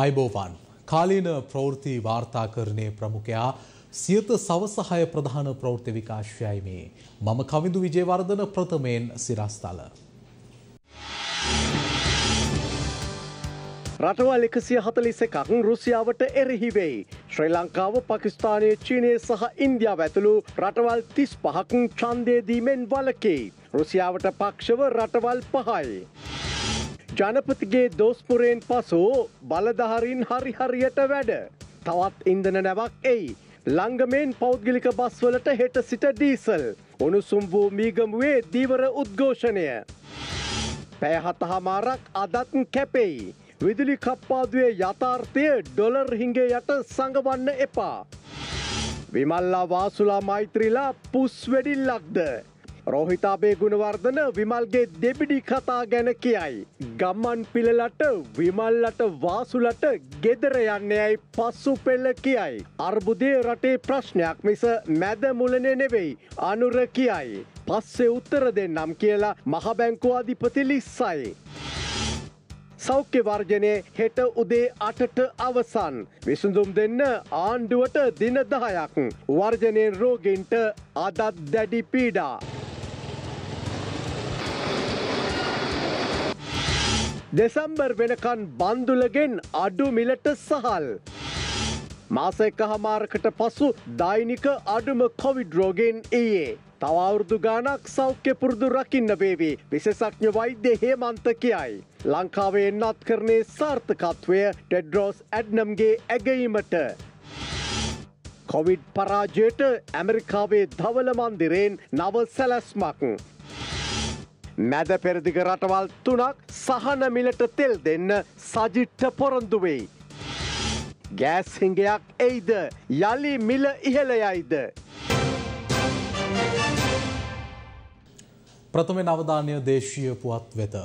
අයිබෝවන් කාලීන ප්‍රවෘත්ති වාර්තාකරණය ප්‍රමුඛයා සියත සවසහය ප්‍රධාන ප්‍රවෘත්ති විකාශයයි මේ මම කවිදු විජේවර්ධන ප්‍රථමයෙන් සිරස්තල. රටවල් එකසිය හතලිස එකක් රුසියාවට එරෙහිවෙයි. ශ්‍රී ලංකාව පකිස්ථානය චීනය සහ ඉන්දියාව ඇතුළු රටවල් තිස් පහක් චන්දයදීමෙන් වලකේ. රුසියාවට පක්ෂව රටවල් පහයි. ජනපතිගේ දෝස්පුරයෙන් පසු බලධහරින් හරිහරියට වැඩ. තවත් ඉන්දන නැවක් එයි. ළංගමෙන් පෞද්ගලික බස්වලට හෙට සිට ඩීසල්. උණුසුම් වූ මීගමුවේ දීවර උද්ඝෝෂණය. පැයහත හමාරක් අදත් කැපෙයි. විදුලි කප්පාදුවේ යථාර්ථය ඩොලර් හිංගේ යට සඟවන්න එපා. විමල්ලා වාසුලා මෛත්‍රීලා පුස් වැඩිල්ලක්ද. රෝහිතාබේ ගුණවර්ධන විමල්ගේ දෙබිඩි කතා ගැන කියයි. ගම්මන් පිළලට විමල්ලට වාසුලට ගෙදර යන්නේයයි පස්සු පෙල්ල කියයි. අර්බුදය රටේ ප්‍රශ්නයක් මිස මැද මුලනේ නෙවෙයි අනුර කියයි. පස්සේ උත්තර දෙන්නම් කියලා මහබැංකු අධිපති ලිස්සයි. සෞඛ්‍ය වර්ජනය හෙට උදේ අටට අවසන්. විසුඳුම් දෙන්න ආණ්ඩුවට දින දහයක්. වර්ජනයෙන් රෝගින්ට අදත් දැඩි පීඩා. දෙසම්බර් වෙනකන් බන්දුලගෙන් අඩු මිලට සහල්. මාසයක හමාරකට පසු දෛනික අඩුම කොවිඩ් රෝගෙන් ඒ. තවවුරුදු ගානක් සෞඛ්‍ය පුරුදු රකින්න වේවි විශෙසක්ඥ වෛද්‍ය හේමන්ත කියයි. ලංකාවේ එන්නත් කරනේ සාර්ථකත්වය ටෙඩ්රෝස් ඇඩ්නම්ගේ ඇගීමට. කොවිඩ් පරාජයට ඇමරිකාවේ ධවල මන්දිරයෙන් නව සැලැස්මක්. මැද පෙරදිග රටවල් තුනක් සහන මිලට තෙල් දෙන්න සජිට්ට පොරොන්දු වෙයි. ගෑස් හිංගයක් එයිද යළි මිල ඉහළයයිද. ප්‍රථමෙන් අවධානය දේශීය පුවත් වෙත.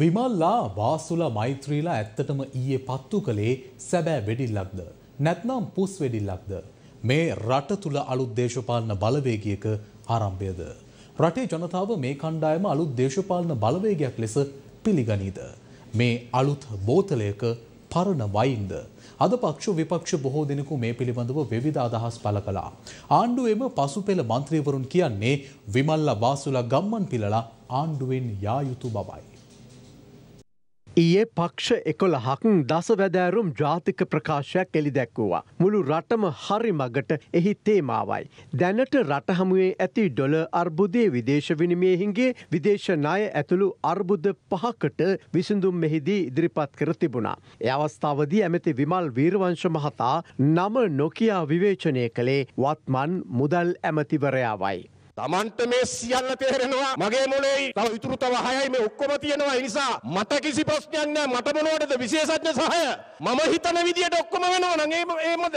විමල්ලා වාසුල මෛත්‍රීලා ඇත්තටම ඊයේ පත්තු කළේ සැබෑ වෙඩිල්ලක්ද. නැත්නම් පුස් වෙඩිල්ලක්ද. මේ රට තුළ අලුත් දේශපාලන බලවේගයක ආරම්භයද. රටේ ජනතාව මේ කණ්ඩායම අලුත් දේශපාලන බලවේගයක් ලෙස පිළිගනීද. මේ අලුත් බෝතලයක පරණ වයින්ද. අද පක්ෂ විපක්ෂ බොහෝ දෙනෙකු මේ පිළිබඳව විවිධ අදහස් පළ කළා. ආණ්ඩුවේම පසු පෙළ මන්ත්‍රීවරුන් කියන්නේ විමල්ල වාසුල ගම්මන් පිළලා ආණ්ඩුවෙන් යා යුතු බවයි. ඊයේ පක්ෂ එකොළහක් දස වැදෑරුම් ජාතික ප්‍රකාශයක් එළි දැක්වූවා. මුළු රටම හරි මගට එහි තේමාවයි. දැනට රට හමුවේ ඇති ඩොල අර්බුදය විදේශ විනිමයහින්ගේ විදේශ ණය ඇතුළු අර්බුද පහකට විසඳුම් මෙහිදී ඉදිරිපත් කර තිබුණා. ඒ අවස්ථාවදී ඇමති විමල් වීරවංශ මහතා නම නොකයා විවේචනය කළේ වත්මන් මුදල් ඇමතිවරයාවයි. තමන්ට මේ සියල්ල තේරෙනවා මගේ මොලේ තව ඉතුරු තව හයයි මේ ඔක්කොම තියෙනවා ඒ නිසා මට කිසි ප්‍රශ්නයක් නැහැ මට මොනවටද විශේෂඥ සහය මම හිතන විදියට ඔක්කොම වෙනවා නම් ඒ ඒමද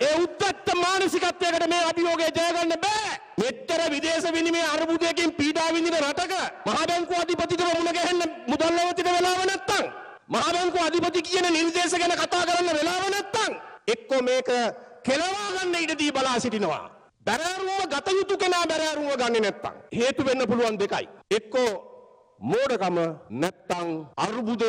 ඒ උද්දත්ත මානසිකත්වයකට මේ අභියෝගය ජය ගන්න බෑ මෙච්චර විදේශ විනිමය අර්බුදයකින් පීඩා විඳින රටක මහා බැංකුව අධිපතිතුම මුණ ගැහෙන්න මුදල් ලවතින වෙලාව නැත්තම් මහා බැංකුව අධිපති කියන නිර්දේශ ගැන කතා කරන්න වෙලාව නැත්තම් එක්කෝ මේක කෙලවා ගන්න ඉඩදී බලා සිටිනවා බැරෑරුව ගත යුතු කෙනා බැරෑරුව ගන්නේ නැත්තම් හේතු වෙන්න පුළුවන් දෙකයි. එක්කෝ මෝඩකම නැත්තං අර්බුදය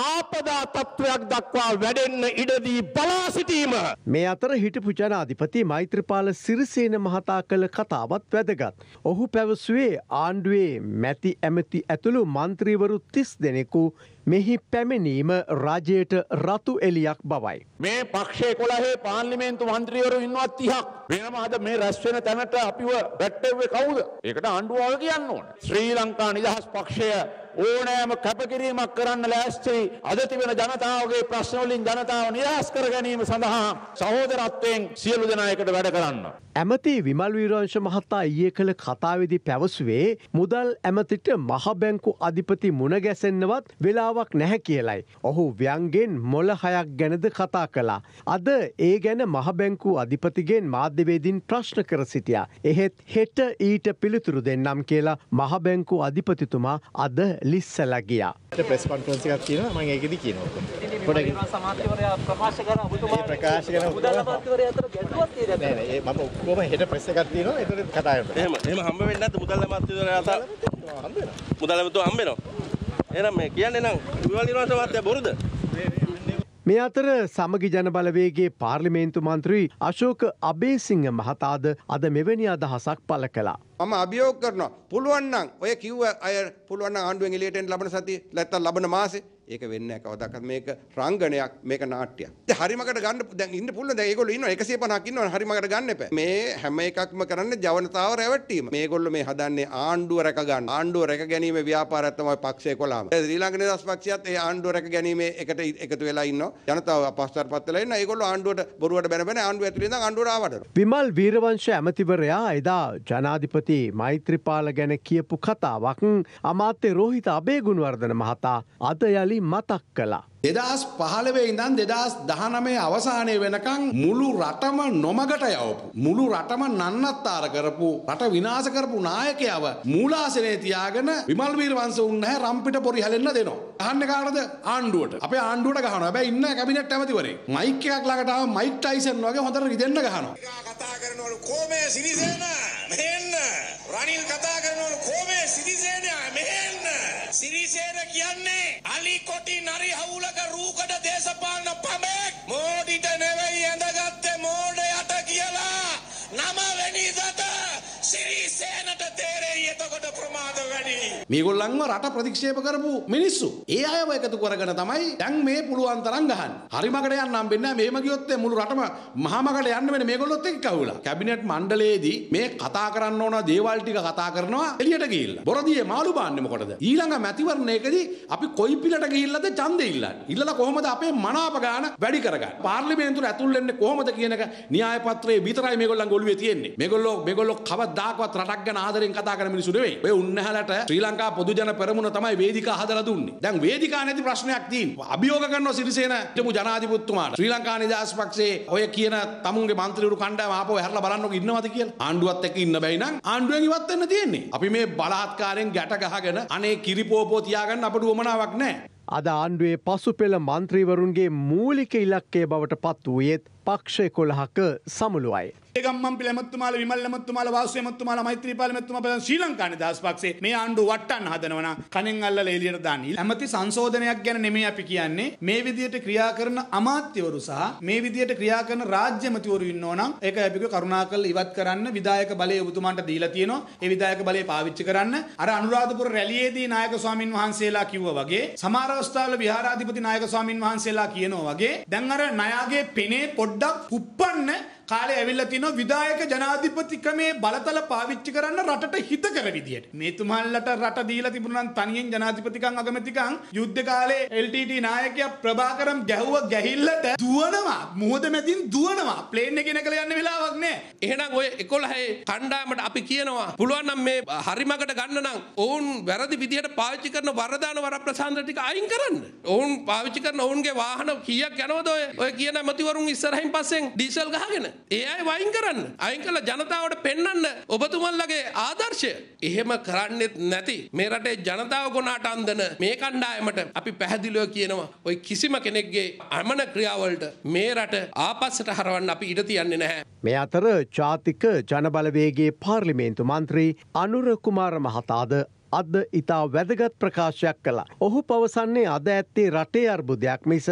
ආපදා තත්ත්වයක් දක්වා වැඩෙන්න ඉඩදී බලා සිටීම. මේ අතර හිටපු ජනාධිපති මෛත්‍රපාල සිරිසේන මහතා කළ කතාවත් වැදගත්. ඔහු පැවසුවේ ආණ්ඩුවේ මැති ඇමති ඇතුළු මන්ත්‍රීවරු තිස් දෙනෙකු මෙහි පැමිණීම රජයට රතු එලියක් බවයි. මේ පක්ෂය කොළහේ පාර්ලිමේන්තු මන්ත්‍රියවරු ඉන්නවත් තිහක් වෙනම අද මේ රැස්වෙන තැනට අපිව වැට්ටෙව්වේ කවුද ඒකට අණ්ඩුවල් කියන්න ඕන. ශ්‍රී ලංකා නිදහස් පක්ෂය ඕනෑම කැපකිරීමක් කරන්න ලෑස්ති අද තිබෙන ජනතාවගේ ප්‍රශ්නවලින් ජනතාව නිදහස් කර ගැනීම සඳහා සහෝදරත්වයෙන් සියලු දෙනායකට වැඩ කරන්න. ඇමති විමල් වීරංශ මහත්තා ඊයේ කළ කතාවෙදි පැවසුවේ මුදල් ඇමතිට මහබැංකු අධිපති මුණගැසෙන්නවත් වෙලාවක් නැහැ කියලයි. ඔහු ව්‍යන්ගෙන් මොල හයක් ගැනද කතා කළා. අද ඒ ගැන මහබැංකු අධිපතිගෙන් මාධ්‍යවේදින් ප්‍රශ්න කර සිටියා. එහෙත් හෙට ඊට පිළිතුරු දෙන්නම් කියලා මහබැංකු අධිපතිතුමා අද ලිස්සලා ගියා. ප්‍රෙස් කොන්ෆරන්ස් එකක් තියෙනවා මම ඒකෙදි කියනවා. පොඩ්ඩක් සමාජ්‍යවරයා ප්‍රකාශ කරන ඔබතුමා ප්‍රකාශ කරන මුදල් අමාත්‍යවරයා අතර ගැටුවක් තියෙනවා. නෑ නෑ මම ඔක්කොම හෙට ප්‍රෙස් එකක් තියෙනවා ඒතර කතා කරමු. එහෙම එහෙම හම්බ වෙන්නේ නැද්ද මුදල් අමාත්‍යවරයා අත හම්බ වෙනවා. මුදල් අමාත්‍යව හම්බ වෙනවා එහෙනම් මේ කියන්නේ නම් විවල් නිර්වාස මහත්තයා බොරුද මේ මේ අතර සමගි ජනබලවේගේ පාර්ලිමේන්තු මන්ත්‍රී අශෝක අබේසිංහ මහතාද අද මෙවැනි අදහසක් පල කලා. මම අභියෝග කරනවා පුළුවන්නම් ඔය කිව්ව අය පුළුවන් ආණ්ඩුවෙන් එලියට එන්න ලබන සතිය නැත්තම් ලබන මාසේ ඒක වෙන්නේ නැහැ කවදාකවත් මේක රංගනයක් මේක නාට්‍යයක්. දැන් හරිමකට ගන්න දැන් ඉන්න පුළුවන් දැන් ඒගොල්ලෝ ඉන්නවා 150ක් ඉන්නවා හරිමකට ගන්න එපා. මේ හැම එකක්ම කරන්නේ ජවනතාව රැවට්ටීම. මේගොල්ලෝ මේ හදන්නේ ආණ්ඩුව රැක ගන්න. ආණ්ඩුව රැක ගැනීම ව්‍යාපාරයක් තමයි පක්ෂය කොලාම. ශ්‍රී ලංකා නිදහස් පක්ෂයත් ඒ ආණ්ඩුව රැක ගැනීමේ එකට එකතු වෙලා ඉන්නවා. ජනතාව අපහසුතාවපත් වෙලා ඉන්නවා. ඒගොල්ලෝ ආණ්ඩුවට බොරුවට බැන බැන ආණ්ඩුව ඇතුලේ ඉඳන් ආණ්ඩුවට ආවඩනවා. විමල් වීරවංශ ඇමතිවරයා එදා ජනාධිපති මෛත්‍රපාල ගැන කියපු කතාවක් අමාත්‍ය රෝහිත අබේගුණවර්ධන මහතා අද යළි මතක් කලා. දෙදස් පහළවේ ඉඳන් දෙදස් දහනමේ අවසානය වෙනකං මුළු රටම නොමගට යවපු. මුළු රටම නන්නත්තාර කරපු රට විනාස කරපු නායකයාව මූලාසනය තියාගෙන විමල් වීරවංශ උන්නහැ රම්පිට පොරි හැලෙන්න දෙනවා. අහන්න කාටද ආණ්ඩුවට. අපේ ආණ්ඩුවට ගහනවා. හැබැයි ඉන්න කැබිනට් ඇමතිවරේ. මයික් එකක් ළඟට ආව මයික් ටයිසන් වගේ හොඳට රිදෙන්න ගහනවා. කතා කරනවලු කොමේ සිරිසේන මෙහෙන්න රනිල් කතා කරනවලු කොමේ සිරිසේන මෙහෙන්න සිරිසේන කියන්නේ අලි කොටි නරි හවුලක මේගොල්ලන්ව රට ප්‍රතික්ෂේප කරපු මිනිස්සු. ඒ අයව එකතු කරගෙන තමයි දැන් මේ පුළුවන් තරම් ගහන්න. හරිමකට යන්න හම්බෙන්නේ නැහැ. මේම ගියොත් මුළු රටම මහමකට යන්න වෙන මේගොල්ලොත් එක්ක කවුලා. කැබිනට් මණ්ඩලයේදී මේ කතා කරන්න ඕන දේවල් ටික කතා කරනවා එළියට ගිහිල්ලා. බොරදියේ මාළු බාන්නේ මොකටද? ඊළඟ මැතිවරණයකදී අපි කොයි පිලට ගිහිල්ලාද ඡන්දෙ ඉල්ලන්නේ? ඉල්ලලා කොහොමද අපේ මනාප ගාන වැඩි කරගන්නේ? පාර්ලිමේන්තුවට ඇතුල් වෙන්නේ කොහොමද කියන එක න්‍යාය පත්‍රයේ විතරයි මේගොල්ලන්ගේ ඔළුවේ තියෙන්නේ. මේගොල්ලෝ මේගොල්ලෝ කවදාකවත් රටක් ගැන ආදරෙන් කතා කරන මිනිස්සු නෙවෙයි. ඔය උන්නහලට ශ්‍රී ලංකා ලංකා පොදුජන පෙරමුණ තමයි වේදිකා හදලා දුන්නේ. දැන් වේදිකා නැති ප්‍රශ්නයක් තියෙනවා. අභියෝග කරනවා සිරිසේන හිටපු ජනාධිපතිතුමාට. ශ්‍රී ලංකා නිදහස් පක්ෂයේ ඔය කියන තමුන්ගේ മന്ത്രിවරු කණ්ඩායම ආපහු හැරලා බලන්නකො ඉන්නවද කියලා. ආණ්ඩුවත් එක්ක ඉන්න බැයි නම් ආණ්ඩුවෙන් ඉවත් වෙන්න තියෙන්නේ. අපි මේ බලාත්කාරයෙන් ගැට ගහගෙන අනේ කිරිපෝපෝ තියාගන්න අපට උවමනාවක් නැහැ. අද ආණ්ඩුවේ පසුපෙළ මන්ත්‍රීවරුන්ගේ මූලික ඉලක්කය බවට පත් වූයේත් පක්ෂ කොළහක සමුළුවයි. ගම්මන් පිළමත්තුමාල විමල් මත්තුමාල වාසය මත්තුමාල මෛත්‍රී පාලමත්තුම පල ශ්‍රී ලංකාන දස් පක්සේ මේ ආණ්ඩු වට්ටන් හදනවන කනෙන් අල්ල එලියට දානී ඇමති සංශෝධනයක් ගැන නෙමේ අපි කියන්නේ. මේ විදියට ක්‍රියා කරන අමාත්‍යවරු සහ මේ විදියට ක්‍රියා කරන රාජ්‍යමතිවරු ඉන්න ඕනම් ඒක අපික කරුණාකරල ඉවත් කරන්න විදායක බලය ඔබතුමාන්ට දීලා තියෙනවා. ඒ විදායක බලය පාවිච්චි කරන්න. අර අනුරාධපුර රැළියේදී නායක ස්වාමින් වහන්සේලා කිව්වා වගේ සමහර අවස්ථාවල විහාරාධිපති නායක ස්වාමින් වහන්සේලා කියනවා වගේ දැන් අර ණයාගේ පෙනේ පොඩ්ඩක් කුප්පන්න කාලේ ඇවිල්ලා තිනවා විදායක ජනාධිපති ක්‍රමේ බලතල පාවිච්චි කරන්න රටට හිත කර විදියට. මේ තුමන්ලට රට දීලා තිබුණා නම් තනියෙන් ජනාධිපතිකම් අගමැතිකම් යුද්ධ කාලේ LTT නායකයා ප්‍රභාකරම් ගැහුව ගැහිල්ලට දුවනවා. මුහුද මැදින් දුවනවා. ප්ලේන් එකේ නැගලා යන්න වෙලාවක් නැහැ. එහෙනම් ඔය 11 කණ්ඩායමට අපි කියනවා පුළුවන් නම් මේ හරිමකට ගන්න නම් ඔවුන් වැරදි විදිහට පාවිච්චි කරන වරදාන වරප්‍රසාන්තර ටික අයින් කරන්න. ඔවුන් පාවිච්චි කරන ඔවුන්ගේ වාහන කීයක් යනවද ඔය ඔය කියන මැතිවරුන් ඉස්සරහින් පස්සෙන් ඩීසල් ගහගෙන. ඒ අය වයින් කරන්න. අයින් කළ ජනතාවට පෙන්වන්න ඔබතුමන්ලගේ ආදර්ශය. එහෙම කරන්නෙත් නැති මේ රටේ ජනතාව ගොනාට අන්දන මේ කණ්ඩායමට අපි පැහැදිලිව කියනවා ඔය කිසිම කෙනෙක්ගේ අමන ක්‍රියාවලට මේ රට ආපස්සට හරවන්න අපි ඉඩ තියන්නේ නැහැ. මේ අතර ජාතික ජනබලවේගේ පාර්ලිමේන්තු මන්ත්‍රී අනුර කුමාර මහතාද අද ඉතා වැදගත් ප්‍රකාශයක් කළා. ඔහු පවසන්නේ අද ඇත්තේ රටේ අර්බුදයක් මිස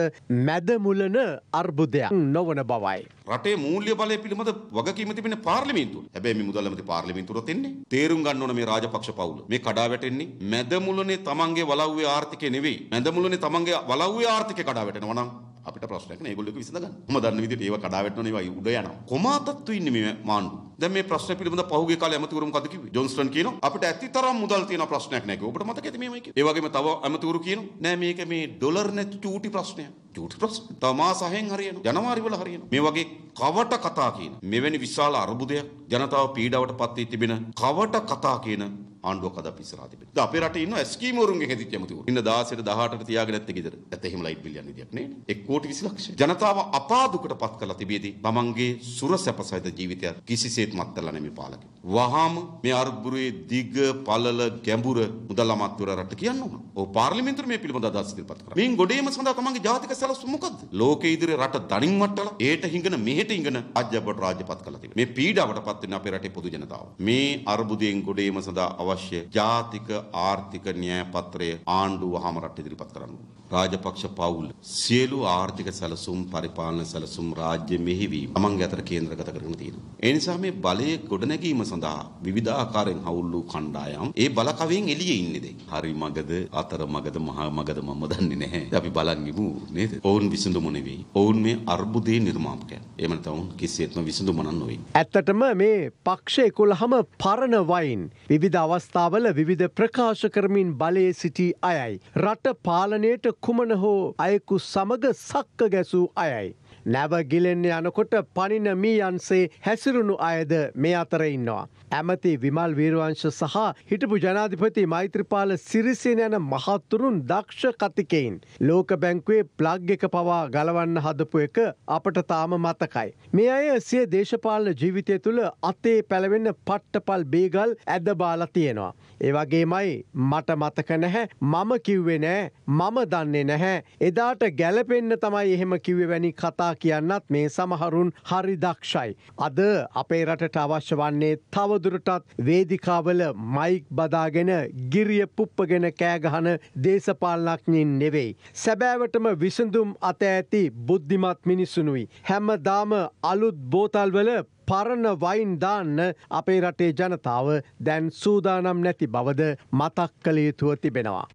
මැදමුලන අර්බුදයක් නොවන බවයි. රටේ මූල්‍ය බලය පිළිබඳ වගකීම තිබෙන පාර්ලිමේන්තුව. හැබැයි මේ මුදල් ඇමති පාර්ලිමේන්තුවට එන්නේ තේරුම් ගන්න ඕන මේ රාජපක්ෂ පවුල. මේ කඩා වැටෙන්නේ මැදමුලනේ තමන්ගේ වලව්වේ ආර්ථිකය නෙවෙයි. මැදමුලනේ තමන්ගේ වලව්වේ ආර්ථිකය කඩා වැටෙනවා නම් අපිට ප්‍රශ්නයක් නෑ ඒගොල්ලෝ ඒක විසඳගන්න. මම දන්න විදිහට ඒව කඩා වැටෙනවා ඒවා උඩ යනවා. කොමාතත්තු ඉන්නේ මේ මාණ්ඩු. දැන් මේ ප්‍රශ්න පිළිබඳ පහුගිය කාලේ ඇමතිවරු මොකද කිව්වේ? ජොන්ස්ටන් කියනවා අපිට ඇතිතරම් මුදල් තියෙන ප්‍රශ්නයක් නෑ කිව්වා. ඔබට මතකද මේමයි කිව්වේ? ඒ වගේම තව ඇමතිවරු කියනවා නෑ මේක මේ ඩොලර් නැති චූටි ප්‍රශ්නයක්. චූටි ප්‍රශ්න. තව මාස 6න් හරියනවා. ජනවාරි වල හරියනවා. මේ වගේ කවට කතා කියන මෙවැනි විශාල අර්බුදයක් ජනතාව පීඩාවට පත් වී තිබෙන කවට කතා කියන ආණ්ඩුවක් අද අපි ඉස්සරහා තිබෙනවා. දැන් අපේ රටේ ඉන්න ස්කීම් වරුන්ගේ හැදිච්ච ඇමතිවරු. ඉන්න 16ට 18ට තියාගෙන නැත්තේ ගෙදර. නැත්නම් එහෙම ලයිට් බිල් යන විදියක් නේ. 1 කෝටි 20 ලක්ෂ. ජනතාව අපාදුකට පත් කළා තිබියදී තමන්ගේ සුර සැප සහිත ජීවිතය කිසිසේත් මත්තලා නෙමෙයි පාලකේ. වහාම මේ අර්බුරේ දිග පළල ගැඹුර මුදල් අමාත්‍යවර රට කියන්න ඕන. ඔව් පාර්ලිමේන්තුවේ මේ පිළිබඳ අදහස් ඉදිරිපත් කරා. මේන් ගොඩේම සඳහා තමන්ගේ ජාතික සැලසුම මොකද්ද? ලෝකයේ ඉදිරියේ රට දණින් වට්ටලා ඒට හිඟන මෙහෙට හිඟන රාජ්‍යබට රාජ්‍යපත් කළා තියෙනවා. මේ පීඩාවටපත් වෙන අපේ රටේ පොදු ජනතාව. මේ අර්බුදයෙන් ගොඩේම සඳහා අවශ්‍ය ජාතික ආර්ථික න්‍යාය පත්‍රය ආණ්ඩුව වහාම රට ඉදිරිපත් කරන්න ඕන. රාජපක්ෂ පවුල් සියලු ආර්ථික සැලසුම් පරිපාලන සැලසුම් රාජ්‍ය මෙහිවීම තමන්ගේ අතර කේන්ද්‍රගත කරගෙන තියෙනවා. ඒ නිසා මේ බලයේ ගොඩනැගීම සඳහා විවිධාකාරයෙන් හවුල් වූ කණ්ඩායම් ඒ බලකවයෙන් එළියේ ඉන්නේ දැන්. හරි මගද අතර මගද මහා මගද මම දන්නේ නැහැ. අපි බලන් ඉමු නේද? ඔවුන් විසඳුම නෙවෙයි. ඔවුන් මේ අර්බුදේ නිර්මාපකයන්. එහෙම නැත්නම් ඔවුන් කිසිසේත්ම විසඳුම නොවේ. ඇත්තටම මේ පක්ෂ එකොළහම පරණ වයින් විවිධ අවස්ථාවල විවිධ ප්‍රකාශ කරමින් බලයේ සිටි අයයි. රට පාලනයට කුමන හෝ අයෙකු සමග සක්ක ගැසූ අයයි. නැවගිලෙන්න යනකොට පනින මීයන්සේ හැසිරුණු අයද මේ අතර ඉන්නවා. ඇමති විමල් වීරවංශ සහ හිටපු ජනාධිපති මෛත්‍රපාල සිරිසේන යන මහත්තුරුන් දක්ෂ කතිකයින්. ලෝක බැංකුවේ ප්ලග් එක පවා ගලවන්න හදපු එක අපට තාම මතකයි. මේ අය සිය දේශපාලන ජීවිතය තුළ අතේ පැළවෙන්න පට්ටපල් බේගල් ඇද බාල තියෙනවා. ඒවගේමයි මට මතක නැහැ මම කිව්වේ නෑ මම දන්නේ නැහැ. එදාට ගැලපෙන්න්න තමයි එහෙම කිව්වෙ වැනි කතා කියන්නත් මේ සමහරුන් හරි දක්ෂයි. අද අපේ රටට අවශ්‍ය වන්නේ තවදුරටත් වේදිකාවල මයික් බදාගෙන ගිරිය පුප්පගෙන කෑගහන දේශපාලනක්ඥින් නෙවෙයි. සැබෑවටම විසඳුම් අත ඇති බුද්ධිමත් මිනිස්සුනුයි. හැම්ම දාම අලුත් බෝතල්වල පරණ වයින් දාන්න අපේ රටේ ජනතාව දැන් සූදානම් නැති බවද මතක් කළ යුතුව තිබෙනවා.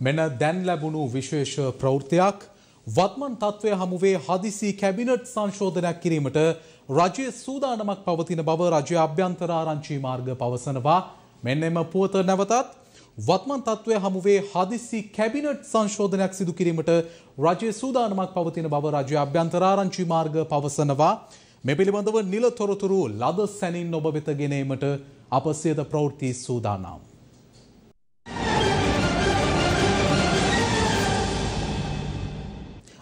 මෙන දැන් ලැබුණු විශේෂ ප්‍රවෘත්තියක්. වත්මන් තත්ත්වය හමුවේ හදිසි කැබිනට් සංශෝධනයක් කිරීමට රජයේ සූදානමක් පවතින බව රජය අභ්‍යන්තරාරංචි මාර්ග පවසනවා. මෙන්න එම පුවත නැවතත් වත්මන් තත්ත්වය හමුවේ හදිසි කැබිනට් සංශෝධනයක් සිදු කිරීමට රජයේ සූදානමක් පවතින බව රජය අභ්‍යන්තරාරංචි මාර්ග පවසනවා. මේ පිළිබඳව නිල තොරතුරු ලද සැනින් ඔබ වෙත ගෙනීමට අප සියද ප්‍රවෘත්ති සූදානම්.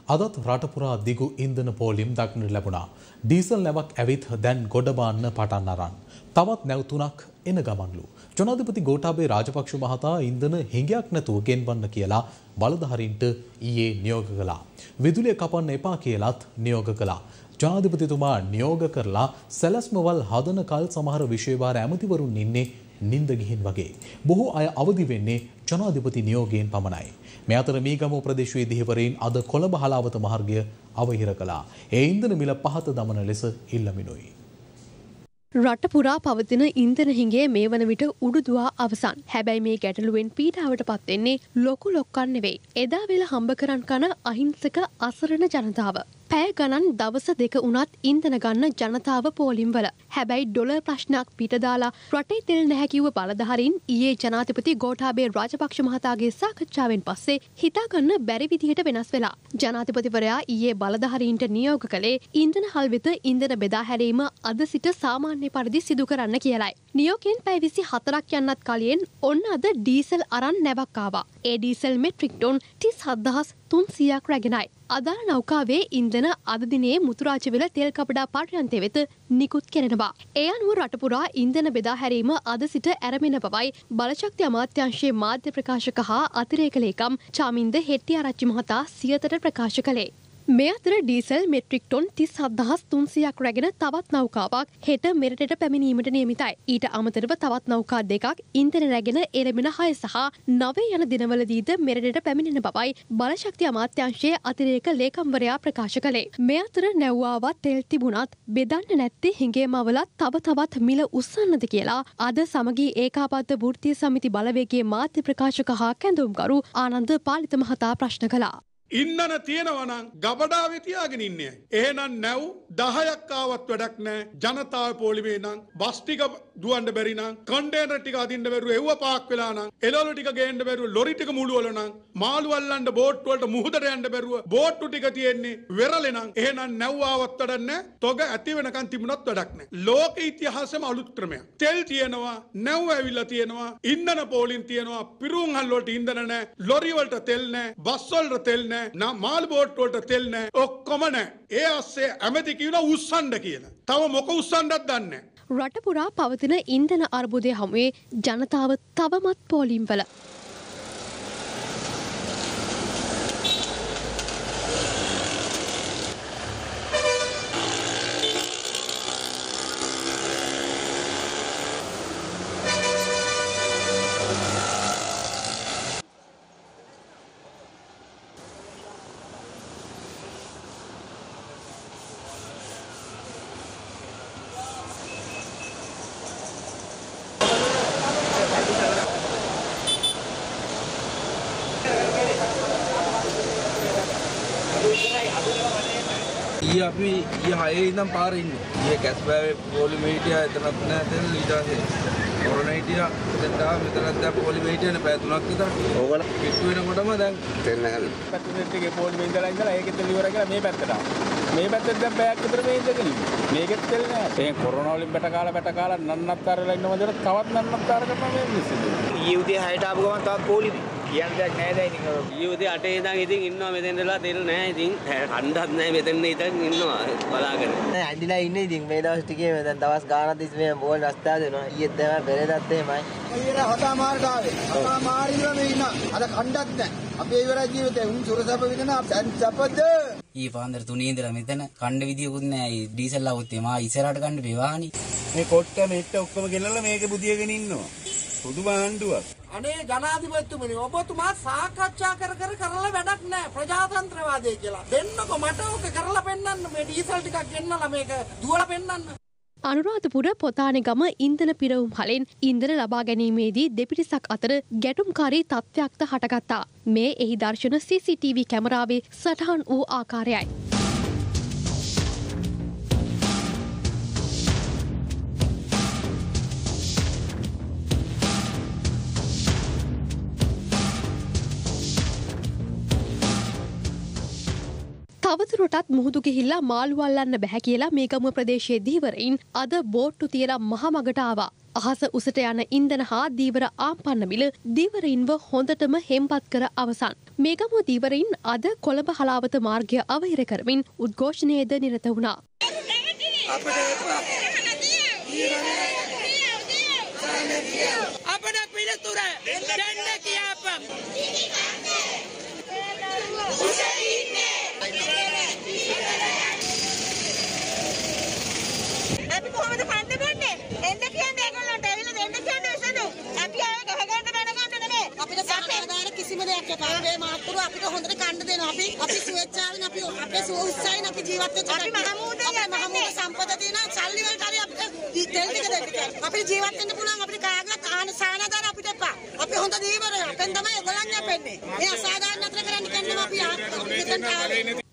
අදත් රටපුරා දිගු ඉන්දන පෝලිම් දක්නට ලැබුණා. ඩීසල් නැවක් ඇවිත් දැන් ගොඩබාන්න පටන් අරන්. තවත් නැවතුනක් එන ගමන්ලු. ජනාධිපති ගෝඨාභය රාජපක්ෂ මහතා ඉන්ධන හිඟයක් නැතුව ගෙන්වන්න කියලා බලධාරීන්ට ඊයේ නියෝග කළා. විදුලිය කපන්න එපා කියලත් නියෝග කළා. ජනාධිපතිතුමා නියෝග කරලා සැලැස්මවල් හදන කල් සමහර විශේවාර ඇමතිවරුන් ඉන්නේ නින්ද ගිහින් වගේ. බොහෝ අය අවදි වෙන්නේ ජනාධිපති නියෝගයෙන් පමණයි. මේ අතර මීගමු ප්‍රදේශයේ දිහිවරයින් අද කොළඹ හලාවත මාර්ගය අවහිර කළා. ඒ ඉන්ධන මිල පහත දමන ලෙස ඉල්ලමිනුයි. රට පුරා පවතින ඉන්දන හිගේ මේ වන විට උඩුදවා අවසන් හැබැයි මේ ගැටලුවෙන් පීඩාවට පත්වෙන්නේ ලොකු ලොක්කන් නෙවෙයි. එදා වෙල හම්බ කරන් කන අහිංසක අසරණ ජනතාව. පැය ගණන් දවස දෙක වනත් ඉන්දන ගන්න ජනතාව පෝලිම්වල. හැබැයි ඩොල ප්‍රශ්නයක් පිටදාලා රටේ තෙල් නැහැකිව බලධහරින් ඒ ජනාතිපති ගෝටාබේ රාජපක්ෂ මහතාගේ සාකච්ඡාවෙන් පස්සේ හිතාගන්න බැරි විදිහට වෙනස් වෙලා. ජනාතිපතිවරයා ඊයේ බලධහරීන්ට නියෝග කළේ ඉන්දන හල්විත ඉන්දන බෙදා හැරීම අද සිට සාමාන්‍ය පරිදි සිදු කරන්න කියලයි. නියෝකෙන් පැවිසි හතරක් යන්නත් කලියෙන් ඔන්න අද ඩීසල් අරන් නැවක්කාවා. ඒ ඩීසල් මෙට්‍රික්ටොන් තිස් හදහස් තුන් සියක් රැගෙනයි. අදාළ නෞකාවේ ඉන්දන අදදිනේ මුතුරාජවෙල තෙල් කපඩා පාටයන්තය වෙත නිකුත් කෙනෙනවා. ඒ අනුව රටපුරා ඉන්දන බෙදා හැරීම අද සිට ඇරමෙන බවයි බලශක්ති අමාත්‍යංශයේ මාධ්‍ය ප්‍රකාශක හා අතිරේකලේකම් චාමින්ද හෙට්ටි ආරච්චි මහතා සියතට ප්‍රකාශ කළේ. මේ අතර ඩීසල් මෙට්‍රික් ටොන් තිස් හදහස් තුන්සියක් රැගෙන තවත් නෞකාවක් හෙට මෙරටට පැමිණීමට නියමිතයි. ඊට අමතරව තවත් නෞකා දෙකක් ඉන්තන රැගෙන එරෙමෙන හය සහ නවේ යන දිනවලදීද මෙරටට පැමිණෙන බවයි බලශක්ති අමාත්‍යංශයේ අතිරේක ලේකම්වරයා ප්‍රකාශ කළේ. මේ අතර නැව්වාවත් තෙල් තිබුණත් බෙදන්න නැත්තේ හිගේ මවලත් තව තවත් මිල උස්සන්නද කියලා අද සමගී ඒකාපත්ත වෘත්තිය සමිති බලවේගේ මාධ්‍ය ප්‍රකාශක හා කැඳුම්කරු ආනන්ද පාලිත මහතා ප්‍රශ්න කළා. ඉන්නන තියෙනවනම් ගබඩාවේ තියාගෙන ඉන්නේ. එහෙනම් නැව් දහයක් ආවත් වැඩක් නෑ ජනතාව පොලිමේ නම් බස් ටික දුවන්න බැරි නම් කන්ටේනර් ටික අදින්න බැරුව එව්ව පාක් වෙලා නම් එළවලු ටික ගේන්න බැරුව ලොරි ටික මුළුවල නම් මාළු අල්ලන්න බෝට්ටු වලට මුහුදට යන්න බැරුව බෝට්ටු ටික තියෙන්නේ වෙරළේ නම් එහෙනම් නැව් ආවත් වැඩක් නෑ තොග ඇති වෙනකන් තිබුණත් වැඩක් නෑ. ලෝක ඉතිහාසෙම අලුත් ක්‍රමයක්. තෙල් තියෙනවා නැව් ඇවිල්ලා තියෙනවා ඉන්ධන පෝලින් තියෙනවා පිරුම් හල් වලට ඉන්ධන නෑ ලොරි වලට තෙල් නෑ බස් වලට තෙල් නෑ නැහැ. නා මාළු බෝට්ටු වලට තෙල් නැහැ. ඔක්කොම නැහැ. ඒ අස්සේ ඇමති කියනවා උස්සන්න කියලා. තව මොක උස්සන්නත් දන්නේ නැහැ. රටපුරා පවතින ඉන්ධන අර්බුදය හමුවේ ජනතාව තවමත් පෝලිම්වල. ඊ අපි හයේ ඉඳන් පාර ඉන්නේ. ඊ කැස්බෑවේ පොලිම හිටියා එතනත් නෑ තෙල් ඊට පස්සේ කොරෝනා හිටියා එතනට ආව මෙතනත් දැන් පොලිම හිටියනේ පැය තුනක් විතර. ඕගල කිට්ටු වෙනකොටම දැන් තෙල් නැහැ. පැත්තට එකේ පොලිම ඉඳලා ඉඳලා ඒකෙත් ඉවර කියලා මේ පැත්තට ආවා. මේ පැත්තෙන් දැන් පැයක් විතර මේ ඉඳගෙන ඉන්නේ. මේකෙත් තෙල් නැහැ. ඒ කොරෝනා වලින් බැට කාලා බැට කාලා නන්නත්තර වෙලා ඉන්න මන්දර තවත් නන්නත්තර කරනවා මේ මිනිස්සු. ඊයේ උදේ 6ට ආපු ගමන් තවත් පොලිමේ කියන්න දෙයක් නැහැ දැන් ඉතින් උදේ 8 ඉඳන් ඉතින් ඉන්නවා මෙතෙන් ඉඳලා තෙල් නැහැ ඉතින්. කණ්ඩත් නැහැ මෙතෙන් ඉතින් ඉන්නවා බලාගෙන. ඇඳිලා ඉන්නේ ඉතින් මේ දවස් ටිකේ දැන් දවස් ගානක් තිස්සේ මේ බෝල් රස්තා දෙනවා. ඊයේත් තමයි පෙරේදත් එහෙමයි. ඊයේ හතා මාර්ග ආවේ හතා මාරින්ව මේ ඉන්න. අද කණ්ඩත් නැහැ අපේ ඉවරයි ජීවිතේ. උන් සුරසප විඳන දැන් සපද? ඊ පාන්දර තුනේ ඉඳලා මෙතන කණ්ඩ විදියකුත් නැහැ ඩීසල් આવුත් එමා. ඉස්සරහට කණ්ඩ බෙවානි මේ කොට්ට මෙට්ට ඔක්කොම ගෙනල්ලා මේක බුදියගෙන ඉන්නවා. පුදුම ආණ්ඩුවක් අනේ ජනාධිපතිතුමනි ඔබතුමා සාකච්ඡා කර කර කරලා වැඩක් නැහැ ප්‍රජාතන්ත්‍රවාදය කියලා දෙන්නකො මට ඕක කරලා පෙන්වන්න මේ ඩීසල් ටිකක් ගෙන්නලා මේක දුවලා පෙන්වන්න අනුරාධපුර පොතානගම ඉන්දන පිරවුම් හලෙන් ඉන්දන ලබා ගැනීමේදී දෙපිරිසක් අතර ගැටුම්කාරී තත්ත්වයක්ද හටගත්තා. මේ එහි දර්ශන CCTV කැමරාවේ සටහන් වූ ආකාරයයි. තවතුරටත් මුහුදු ගිහිල්ලා මාළු අල්ලන්න බැහැ කියලා මේගම ප්‍රදේශයේ දීවරයින් අද බෝට්ටු තියලා මහමගට ආවා. අහස උසට යන ඉන්දන හා දීවර ආම්පන්න මිල දීවරයින්ව හොඳටම හෙම්පත් කර අවසන්. මේගම දීවරයින් අද කොළඹ හලාවත මාර්ගය අවහිර කරමින් උද්ඝෝෂණයේද නිරත වුණා. අපට පිළිතුර දෙන්න කියාපම් අපි කොහොමද කන්න බොන්නේ? එන්න කියන්නේ ඒගොල්ලන්ට ඇවිල්ලා දෙන්න කියන්නේ විසඳු. අපි ආව ගහගන්න බැනගන්න නෙමෙයි. අපිට සාකච්ඡා කිසිම දෙයක් එපා. අපේ මාත්තුරු අපිට හොඳට කන්න දෙනවා. අපි අපි ස්වේච්ඡාවෙන් අපි අපේ උත්සාහයෙන් අපි ජීවත් වෙච්ච අපි මහමූදෙන් මහමූද සම්පත තියෙන සල්ලි වලට හරි අපිට තෙල් ටික දෙන්න. අපිට ජීවත් වෙන්න පුළුවන් අපිට කාගවත් ආන සානදාන අපිට එපා. අපි හොඳ දීවරය. අපෙන් තමයි ඒගොල්ලන් යපෙන්නේ. මේ අසාධාරණ නතර කරන්න කියනවා අපි.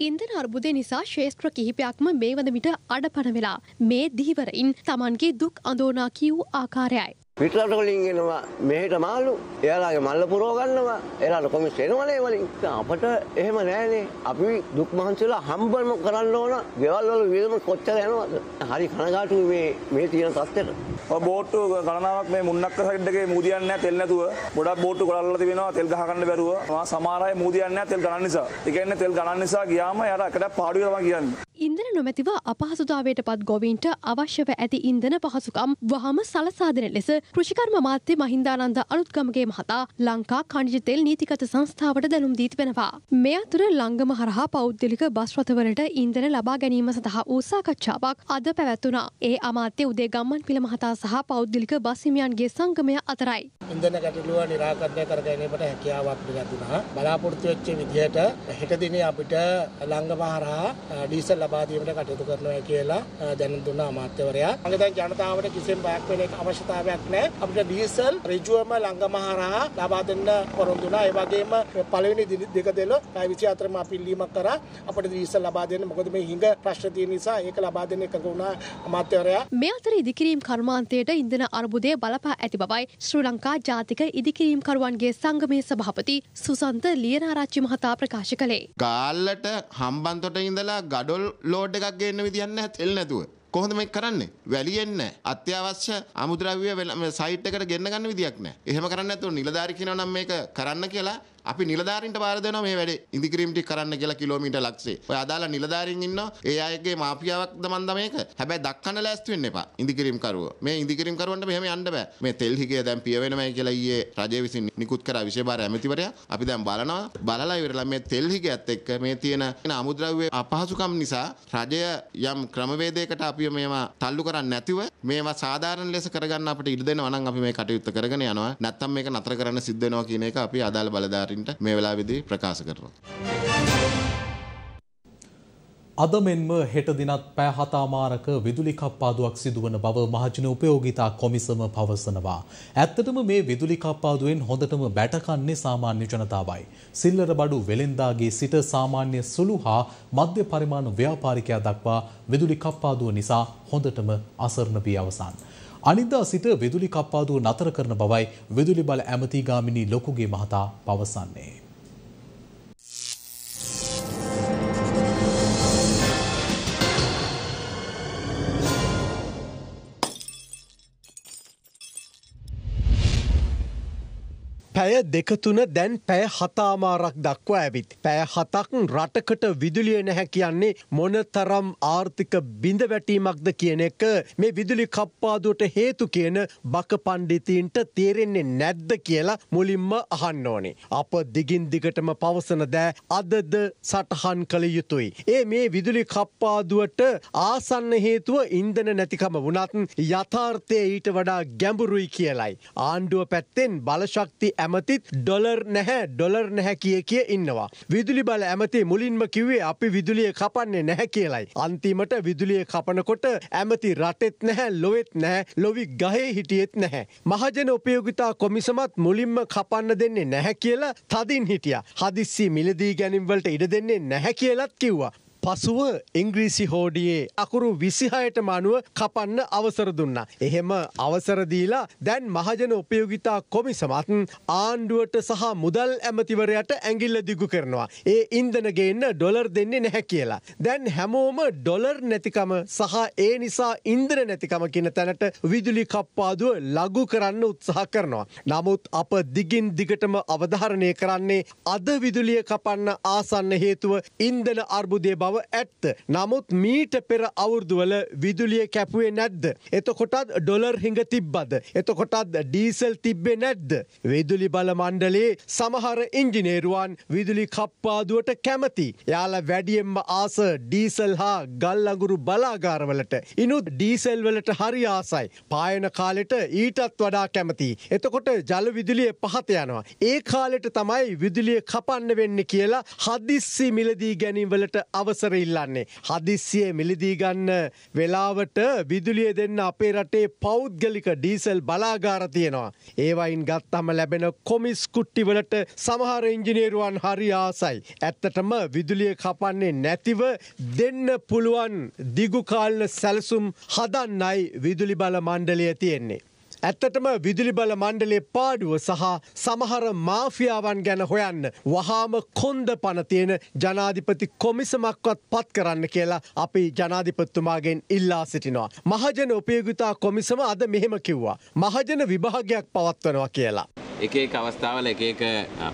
ඉන්දන අර්බුදය නිසා ශේෂත්‍ර කිහිපයක්ම මේ වන විට අඩපන වෙලා මේ දීවරයින් තමන්ගේ දුක් අඳෝනා කියවූ ආකාරයයි. පිටරට වලින් එනවා. මෙහෙට මාළු එයාලාගේ මල්ල පුරව ගන්නවා. එයාලාට කොමිස් එනවනේ වලින්. අපට එහෙම නෑනේ අපි දුක් මහන්සිලා හම්බම කරන්න ඕන. ගෙවල් වල වියදම කොච්චර යනවද? හරි කනගාටුයි මේ මේ තියෙන තත්ත්වෙට. ඔය බෝට්ටු ගණනාවක් මේ මුන්නක්ක සයිඩ් එකේ මූදියන්නේ නැහැ තෙල් නැතුව. ගොඩක් බෝට්ටු ගලවලා තිබෙනවා තෙල් ගහ ගන්න බැරුව. මා සමහර අය මූදියන්නේ නැහැ තෙල් ගණන් නිසා. ඒ කියන්නේ තෙල් ගණන් නිසා ගියාම යාට එකට පාඩු වෙනවා කියන්නේ. ඉන්දන නොමැතිව අපහසුතාවයට පත් ගොවීන්ට අවශ්‍යව ඇති ඉන්දන පහසුකම් වහම සලසාදන ලෙස කෘෂිකර්ම මාත්‍ය මහින්දානන්ද අලුත්ගමගේ මහතා ලංකා කණජ තෙල් නීතිගත සංස්ථාවට දැනුම් දී තිබෙනවා. මේ අතුර ලංගම හරහා පෞද්ගලික බස් රථවලට ඉන්දන ලබා ගැනීම සඳහා වූ සාකච්ඡාවක් අද පැවැත්වුණා. ඒ අමාත්‍ය උදේ ගම්මන් පිළ මහතා සහ පෞද්ගලික බස් හිමියන්ගේ සංගමය අතරයි. ඉන්දන ගැටලුව නිරාකරණය කර ගැනීමට හැකියාවක් ලැබුණා. බලාපොරොත්තු වෙච්ච විදිහට හෙට දිනේ අපිට ලංගම හරහා ඩීසල් ලබා දීමට කටයුතු කරනවා කියලා දැනුම් දුන්නා අමාත්‍යවරයා. මම දැන් ජනතාවට කිසිම බයක් වෙන අවශ්‍යතාවයක් නැහැ. අපිට ඩීසල් ඍජුවම ලංගම හරහා ලබා දෙන්න පොරොන්දු වුණා. ඒ වගේම පළවෙනි දෙක දෙල 24ම අපි ඉල්ලීමක් කරා අපිට ඩීසල් ලබා දෙන්න. මොකද මේ හිඟ ප්‍රශ්න තියෙන නිසා ඒක ලබා දෙන්න එකඟ වුණා අමාත්‍යවරයා. මේ අතර ඉදිකිරීම් කර්මාන්තයට ඉන්ධන අර්බුදය බලපා ඇති බවයි ශ්‍රී ලංකා ජාතික ඉදිකිරීම් කරුවන්ගේ සංගමේ සභාපති සුසන්ත ලියනාරච්චි මහතා ප්‍රකාශ කළේ. ගාල්ලට හම්බන්තොට ඉඳලා ගඩොල් ලෝඩ් එකක් ගේන්න විදියක් නැහැ තෙල් නැතුව. කොහොමද මේක කරන්නේ? වැලියෙන් නැහැ. අත්‍යවශ්‍ය අමුද්‍රව්‍ය සයිට් එකට ගෙන්න ගන්න විදියක් නැහැ. එහෙම කරන්නේ නැතුව නිලධාරි කියනවා නම් මේක කරන්න කියලා අපි නිලධාරීන්ට බාර දෙනවා මේ වැඩේ ඉදිකිරීම් ටික කරන්න කියලා කිලෝමීටර් ලක්ෂේ. ඔය අදාළ නිලධාරීන් ඉන්නවා. ඒ අයගේ මාෆියාවක්ද මන්ද මේක. හැබැයි දක්කන්න ලෑස්ති වෙන්න එපා. ඉදිකිරීම් කරුව. මේ ඉදිකිරීම් කරුවන්ට මෙහෙම යන්න බෑ. මේ තෙල් හිගය දැන් පිය වෙනවයි කියලා ඊයේ රජය විසින් නිකුත් කරා විශේෂ භාර ඇමතිවරයා. අපි දැන් බලනවා. බලලා ඉවරලා මේ තෙල් හිගයත් එක්ක මේ තියෙන අමුද්‍රව්‍ය අපහසුකම් නිසා රජය යම් ක්‍රමවේදයකට අපි මේවා තල්ලු කරන්නේ නැතිව මේවා සාධාරණ ලෙස කරගන්න අපිට ඉඩ දෙනවා නම් අපි මේ කටයුත්ත කරගෙන යනවා. නැත්තම් මේක නතර කරන්න සිද්ධ වෙනවා කියන එක අපි අදාළ බලධාරීන්ට මේ වෙලාවේදී ප්‍රකාශ කරනවා. අද මෙන්ම හෙට දිනත් පෑ හතාමාරක විදුලි කප්පාදුවක් සිදුවන බව මහජන උපයෝගිතා කොමිසම පවසනවා. ඇත්තටම මේ විදුලි කප්පාදුවෙන් හොඳටම බැටකන්නේ සාමාන්‍ය ජනතාවයි. සිල්ලර බඩු වෙළෙන්දාගේ සිට සාමාන්‍ය සුළු හා මධ්‍ය පරිමාණ ව්‍යාපාරිකයා දක්වා විදුලි කප්පාදුව නිසා හොඳටම අසරණ වී අවසන්. අනිද්දා සිට විදුලි කප්පාදුව නතර කරන බවයි විදුලි බල ඇමති ගාමිණී ලොකුගේ මහතා පවසන්නේ. පැය දෙකතුන දැන් පැය හතාමාරක් දක්වා ඇවිත්. පැය හතක් රටකට විදුලිය නැහැ කියන්නේ මොන තරම් ආර්ථික බිඳ වැටීමක්ද කියන එක මේ විදුලි කප්පාදුවට හේතු කියන බක පණ්ඩිතීන්ට තේරෙන්නේ නැද්ද කියලා මුලින්ම අහන්න ඕනේ. අප දිගින් දිගටම පවසන දෑ අදද සටහන් කළ යුතුයි. ඒ මේ විදුලි කප්පාදුවට ආසන්න හේතුව ඉන්දන නැතිකම වුණත් යථාර්ථය ඊට වඩා ගැඹුරුයි කියලයි. ආණ්ඩුව පැත්තෙන් බලශක්ති ඇමතිත් ඩොලර් නැහැ ඩොලර් නැහැ කිය කිය ඉන්නවා. විදුලි බල ඇමති මුලින්ම කිව්වේ අපි විදුලිය කපන්නේ නැහැ කියලයි. අන්තිමට විදුලිය කපනකොට ඇමති රටෙත් නැහැ ලොවෙත් නැහැ ලොවි ගහේ හිටියෙත් නැහැ. මහජන උපයෝගිතා කොමිසමත් මුලින්ම කපන්න දෙන්නේ නැහැ කියලා තදින් හිටිය. හදිස්සි මිලදී ගැනිම්වලට ඉඩ දෙන්නේ නැහැ කියලත් කිව්වා. පසුව ඉංග්‍රීසි හෝඩියේ අකුරු විසිහයට මනුව කපන්න අවසර දුන්න. එහෙම අවසරදීලා දැන් මහජන උපයෝගිතා කොමිසමත් ආණ්ඩුවට සහ මුදල් ඇමතිවරයට ඇගිල්ල දිගු කරනවා. ඒ ඉන්දනගේන්න ඩොලර් දෙන්නේ නැහැ කියලා. දැන් හැමෝම ඩොලර් නැතිකම සහ ඒ නිසා ඉන්දර නැතිකම කියන තැනට විදුලි කප්පාදුව ලගු කරන්න උත්සාහ කරනවා. නමුත් අප දිගින් දිගටම අවධාරණය කරන්නේ අද විදුලිය කපන්න ආසන්න හේතුව ඉන්දන අර්බුදය බව බව ඇත්ත. නමුත් මීට පෙර අවුරදුවල විදුලිය කැපුවේ නැද්ද. එතකොටත් ඩොලර් හිඟ තිබ්බද. එතකොටත් ඩීසල් තිබ්බේ නැද්ද. විදුලි බල මණ්ඩලේ සමහර ඉංජිනේරුවන් විදුලි කප්පාදුවට කැමති. යාල වැඩියෙන්ම ආස ඩීසල් හා ගල්ලඟුරු බලාගාරවලට. ඉනුත් ඩීසෙල් වලට හරි ආසයි. පායන කාලෙට ඊටත් වඩා කැමති. එතකොට ජල විදුලිය පහත යනවා. ඒ කාලෙට තමයි විදුලිය කපන්න වෙන්න කියලා හදිස්සි මිලදී ගැනීමවලට අවස අවසර ඉල්ලන්නේ. හදිස්සිය මිලිදී ගන්න වෙලාවට විදුලිය දෙන්න අපේ රටේ පෞද්ගලික ඩීසල් බලාගාර තියෙනවා. ඒවයින් ගත්තම ලැබෙන කොමිස් කුට්ටිවලට සමහර ඉංජිනේරුවන් හරි ආසයි. ඇත්තටම විදුලිය කපන්නේ නැතිව දෙන්න පුළුවන් දිගුකාල්න සැලසුම් හදන්නයි විදුලි බල මණ්ඩලය තියෙන්නේ. ඇත්තටම විදුලි බල මණ්ඩලේ පාඩුව සහ සමහර මාෆියාවන් ගැන හොයන්න වහාම කොන්ද පනතියෙන ජනාධිපති කොමිසමක්වත් පත් කරන්න කියලා අපි ජනාධිපත්තුමාගෙන් ඉල්ලා සිටිනවා. මහජන උපයෝගතා කොමිසම අද මෙහෙම කිව්වා. මහජන විභාගයක් පවත්වනවා කියලා. එක එක අවස්ථාවල එක එක